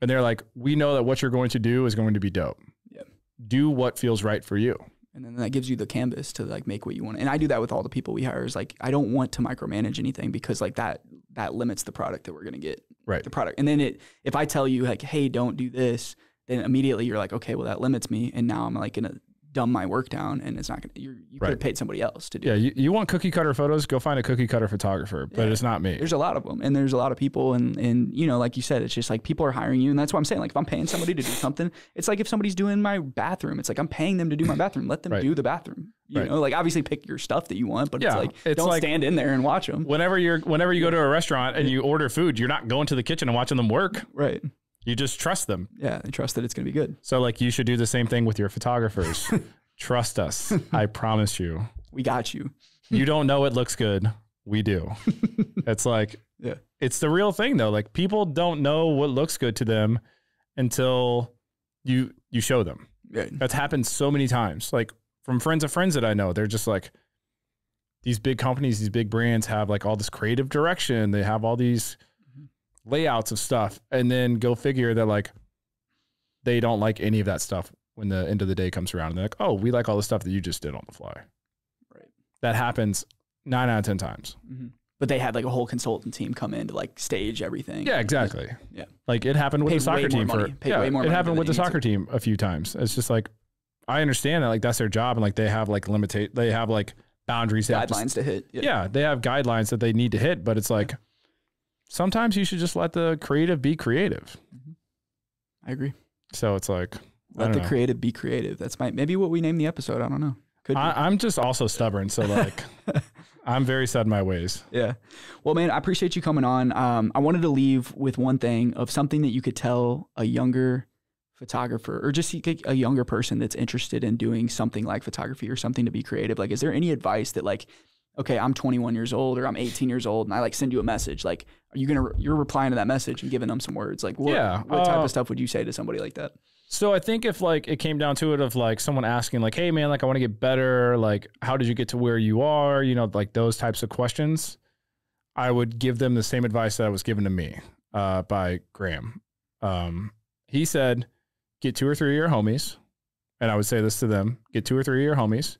and they're like, "We know that what you're going to do is going to be dope. Yep. Do what feels right for you." And then that gives you the canvas to like make what you want. And I do that with all the people we hire. Is like I don't want to micromanage anything because like that that limits the product that we're gonna get. Right. The product, and then it if I tell you like, hey, don't do this, then immediately you're like, okay, well that limits me, and now I'm like gonna dumb my work down, and it's not gonna. You're, you could have paid somebody else to do. Yeah, it. you, you want cookie cutter photos? Go find a cookie cutter photographer, but Yeah. it's not me. There's a lot of them, and there's a lot of people, and and you know, like you said, it's just like people are hiring you, and that's what I'm saying. Like if I'm paying somebody to do something, it's like if somebody's doing my bathroom, it's like I'm paying them to do my bathroom. Let them Right. do the bathroom. You Right. know, like obviously pick your stuff that you want, but yeah, it's like it's don't like- stand in there and watch them. Whenever you're whenever you go to a restaurant and you order food, you're not going to the kitchen and watching them work. Right. You just trust them. Yeah, I trust that it's gonna be good. So like you should do the same thing with your photographers. trust us. I promise you. We got you. You don't know it looks good. We do. It's like Yeah. it's the real thing though. Like people don't know what looks good to them until you you show them. Yeah. That's happened so many times. Like from friends of friends that I know, they're just like these big companies, these big brands have like all this creative direction. They have all these layouts of stuff, and then go figure that like they don't like any of that stuff when the end of the day comes around. And they're like, "Oh, we like all the stuff that you just did on the fly." Right. That happens nine out of ten times. hmm But they had like a whole consultant team come in to like stage everything. Yeah, exactly. Yeah. Like it happened with Paid the soccer team for. Paid yeah, it happened with the soccer team a few times. It's just like I understand that like that's their job and like they have like limitate they have like boundaries have to- Guidelines to hit. yeah, they have guidelines that they need to hit, but it's like sometimes you should just let the creative be creative. I agree. So it's like Let the know. creative be creative. That's my maybe what we name the episode. I don't know. Could. I, I'm just also stubborn, so like I'm very set in my ways. Yeah. Well, man, I appreciate you coming on. Um, I wanted to leave with one thing of something that you could tell a younger photographer or just a younger person that's interested in doing something like photography or something to be creative. Like, is there any advice that like, okay, I'm 21 years old or I'm 18 years old and I like send you a message. Like, are you gonna you're replying to that message and giving them some words? Like, what, Yeah, what type uh, of stuff would you say to somebody like that? So I think if like it came down to it of like someone asking like, "Hey man, like I want to get better. Like how did you get to where you are?" You know, like those types of questions. I would give them the same advice that was given to me uh, by Graham. Um, he said, get two or three of your homies, and I would say this to them: get two or three of your homies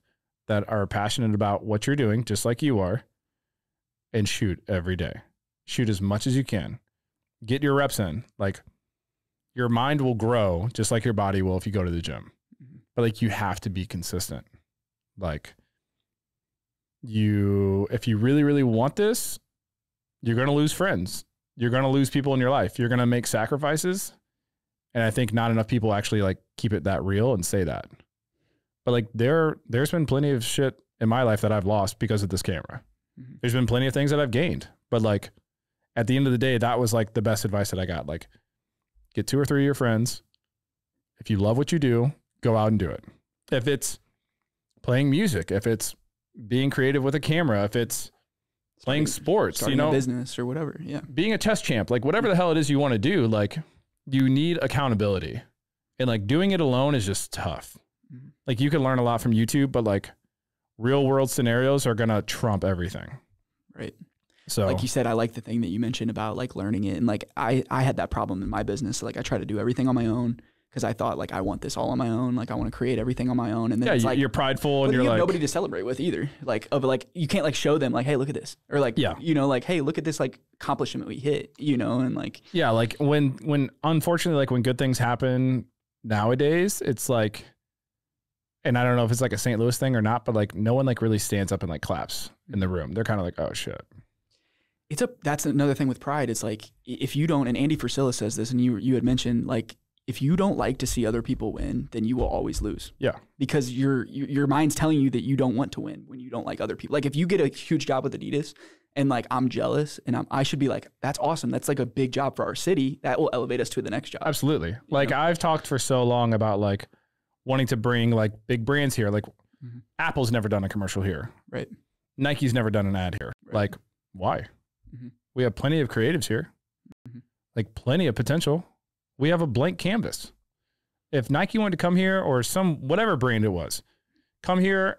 that are passionate about what you're doing, just like you are, and shoot every day. Shoot as much as you can. Get your reps in. Like your mind will grow just like your body will if you go to the gym. Mhm. But like you have to be consistent. Like you if you really really want this, you're going to lose friends. You're going to lose people in your life. You're going to make sacrifices. And I think not enough people actually like keep it that real and say that. But like there there's been plenty of shit in my life that I've lost because of this camera. Mhm. There's been plenty of things that I've gained. But like at the end of the day, that was like the best advice that I got. Like get two or three of your friends. If you love what you do, go out and do it. If it's playing music, if it's being creative with a camera, if it's playing sports, starting you know, business or whatever. Yeah. being a test champ, like whatever the hell it is you want to do, like you need accountability. And like doing it alone is just tough. Like you can learn a lot from YouTube, but like real world scenarios are going to trump everything. Right. So Like you said, I like the thing that you mentioned about like learning it. And like I, I had that problem in my business. Like I try to do everything on my own because I thought like I want this all on my own. Like I want to create everything on my own. And then yeah, it's like you're prideful and you're you have like, nobody to celebrate with either. Like of like you can't like show them like, hey, look at this, or like Yeah. you know, like hey, look at this like accomplishment we hit, you know, and like yeah, like when, when unfortunately, like when good things happen nowadays, it's like, and I don't know if it's like a St. Louis thing or not, but like no one like really stands up and like claps in the room. They're kind of like, oh shit. it's a that's another thing with pride. It's like if you don't, and Andy Frisella says this, and you you had mentioned like if you don't like to see other people win, then you will always lose. Yeah. because your your your mind's telling you that you don't want to win when you don't like other people. Like if you get a huge job with Adidas. And like I'm jealous, and I'm, I should be like, that's awesome. That's like a big job for our city. That will elevate us to the next job. Absolutely. Like I've talked for so long about like wanting to bring like big brands here. Like Mhm. Apple's never done a commercial here. Right. Nike's never done an ad here. Right. Like why? Mhm. We have plenty of creatives here. Mhm. Like plenty of potential. We have a blank canvas. If Nike wanted to come here or some whatever brand it was, come here,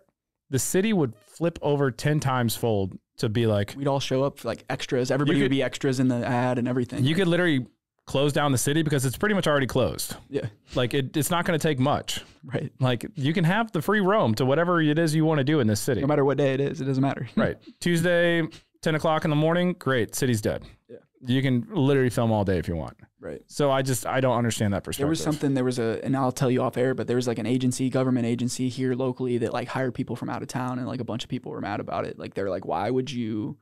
the city would flip over 10 times fold to be like We'd all show up for like extras. Everybody could- would be extras in the ad and everything. you could literally close down the city because it's pretty much already closed. yeah, Like it, it's not going to take much. right. Like you can have the free roam to whatever it is you want to do in this city. No matter what day it is, it doesn't matter. Right. Tuesday, 10 o'clock in the morning, great. City's dead. Yeah. You can literally film all day if you want. Right. So I just, I don't understand that perspective. There was something. There was a, and I'll tell you off air, but there was like an agency, government agency here locally that like hired people from out of town, and like a bunch of people were mad about it. Like they're like, why would you,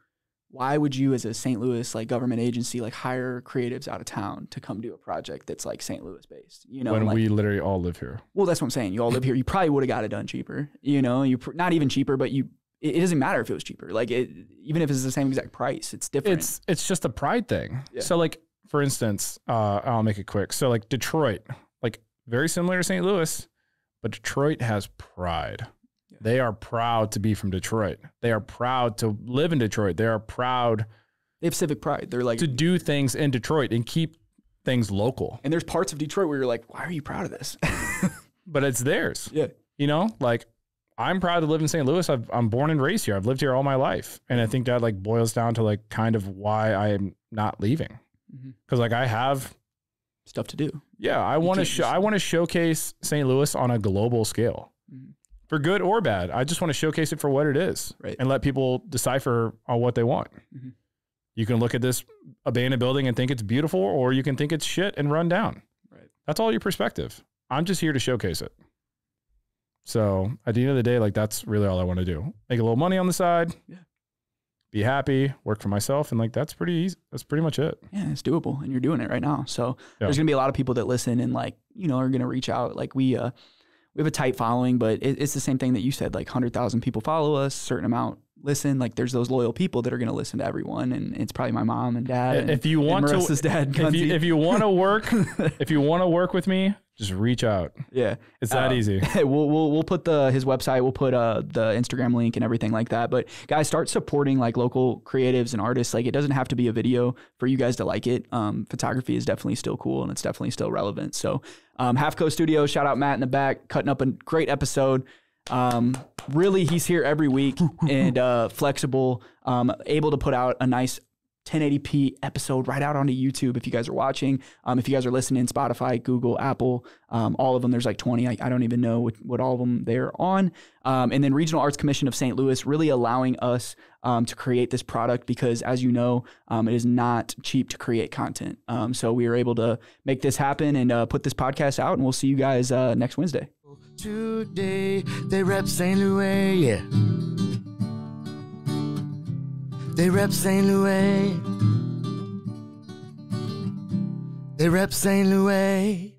why would you as a St. Louis like government agency like hire creatives out of town to come do a project that's like St. Louis based? You know, when like, we literally all live here. well, that's what I'm saying. You all live here. You probably would have got it done cheaper. You know, you pr- not even cheaper, but you. It, it doesn't matter if it was cheaper. Like it, even if it's the same exact price, it's different. It's, it's just a pride thing. Yeah. So like, for instance, uh, I'll make it quick. So like Detroit, like very similar to St. Louis, but Detroit has pride. They are proud to be from Detroit. They are proud to live in Detroit. They are proud they have civic pride. They're like, to do things in Detroit and keep things local. and there's parts of Detroit where you're like, why are you proud of this? But it's theirs. yeah. You know, like I'm proud to live in St. Louis. I've, I'm born and raised here. I've lived here all my life, and I think that like boils down to like kind of why I am not leaving. Mhm. Because like I have, Stuff to do. yeah, I want to show. I want to showcase St. Louis on a global scale, Mhm. For good or bad. I just want to showcase it for what it is, Right. and let people decipher on what they want. Mhm. You can look at this abandoned building and think it's beautiful, or you can think it's shit and run down. Right. That's all your perspective. I'm just here to showcase it. So at the end of the day, like that's really all I want to do. Make a little money on the side. Yeah. Be happy, work for myself, and like that's pretty easy. That's pretty much it. Yeah, it's doable, and you're doing it right now. So Yeah. there's gonna be a lot of people that listen and like you know are gonna reach out. Like we uh we have a tight following, but it, it's the same thing that you said. Like hundred thousand people follow us, certain amount listen. Like there's those loyal people that are gonna listen to everyone, and it's probably my mom and dad. And, if you want to, dad, if you, if you want to work, if you want to work with me, just reach out. yeah, It's that Uh, easy. we'll we'll we'll put the his website. We'll put uh the Instagram link and everything like that. But guys, start supporting like local creatives and artists. Like it doesn't have to be a video for you guys to like it. Um, photography is definitely still cool and it's definitely still relevant. So um, Half Coast Studios, shout out Matt in the back, cutting up a great episode. Um, really, he's here every week and uh, flexible, um, able to put out a nice 1080p episode right out onto YouTube if you guys are watching. Um, if you guys are listening, Spotify, Google, Apple, um, all of them, there's like 20. I, I don't even know what, what, all of them they're on. Um, and then Regional Arts Commission of St. Louis really allowing us um, to create this product because, as you know, um, it is not cheap to create content. Um, so we were able to make this happen and uh, put this podcast out, and we'll see you guys uh, next Wednesday. Today they rep St. Louis, yeah. They rep St. Louis. They rep St. Louis.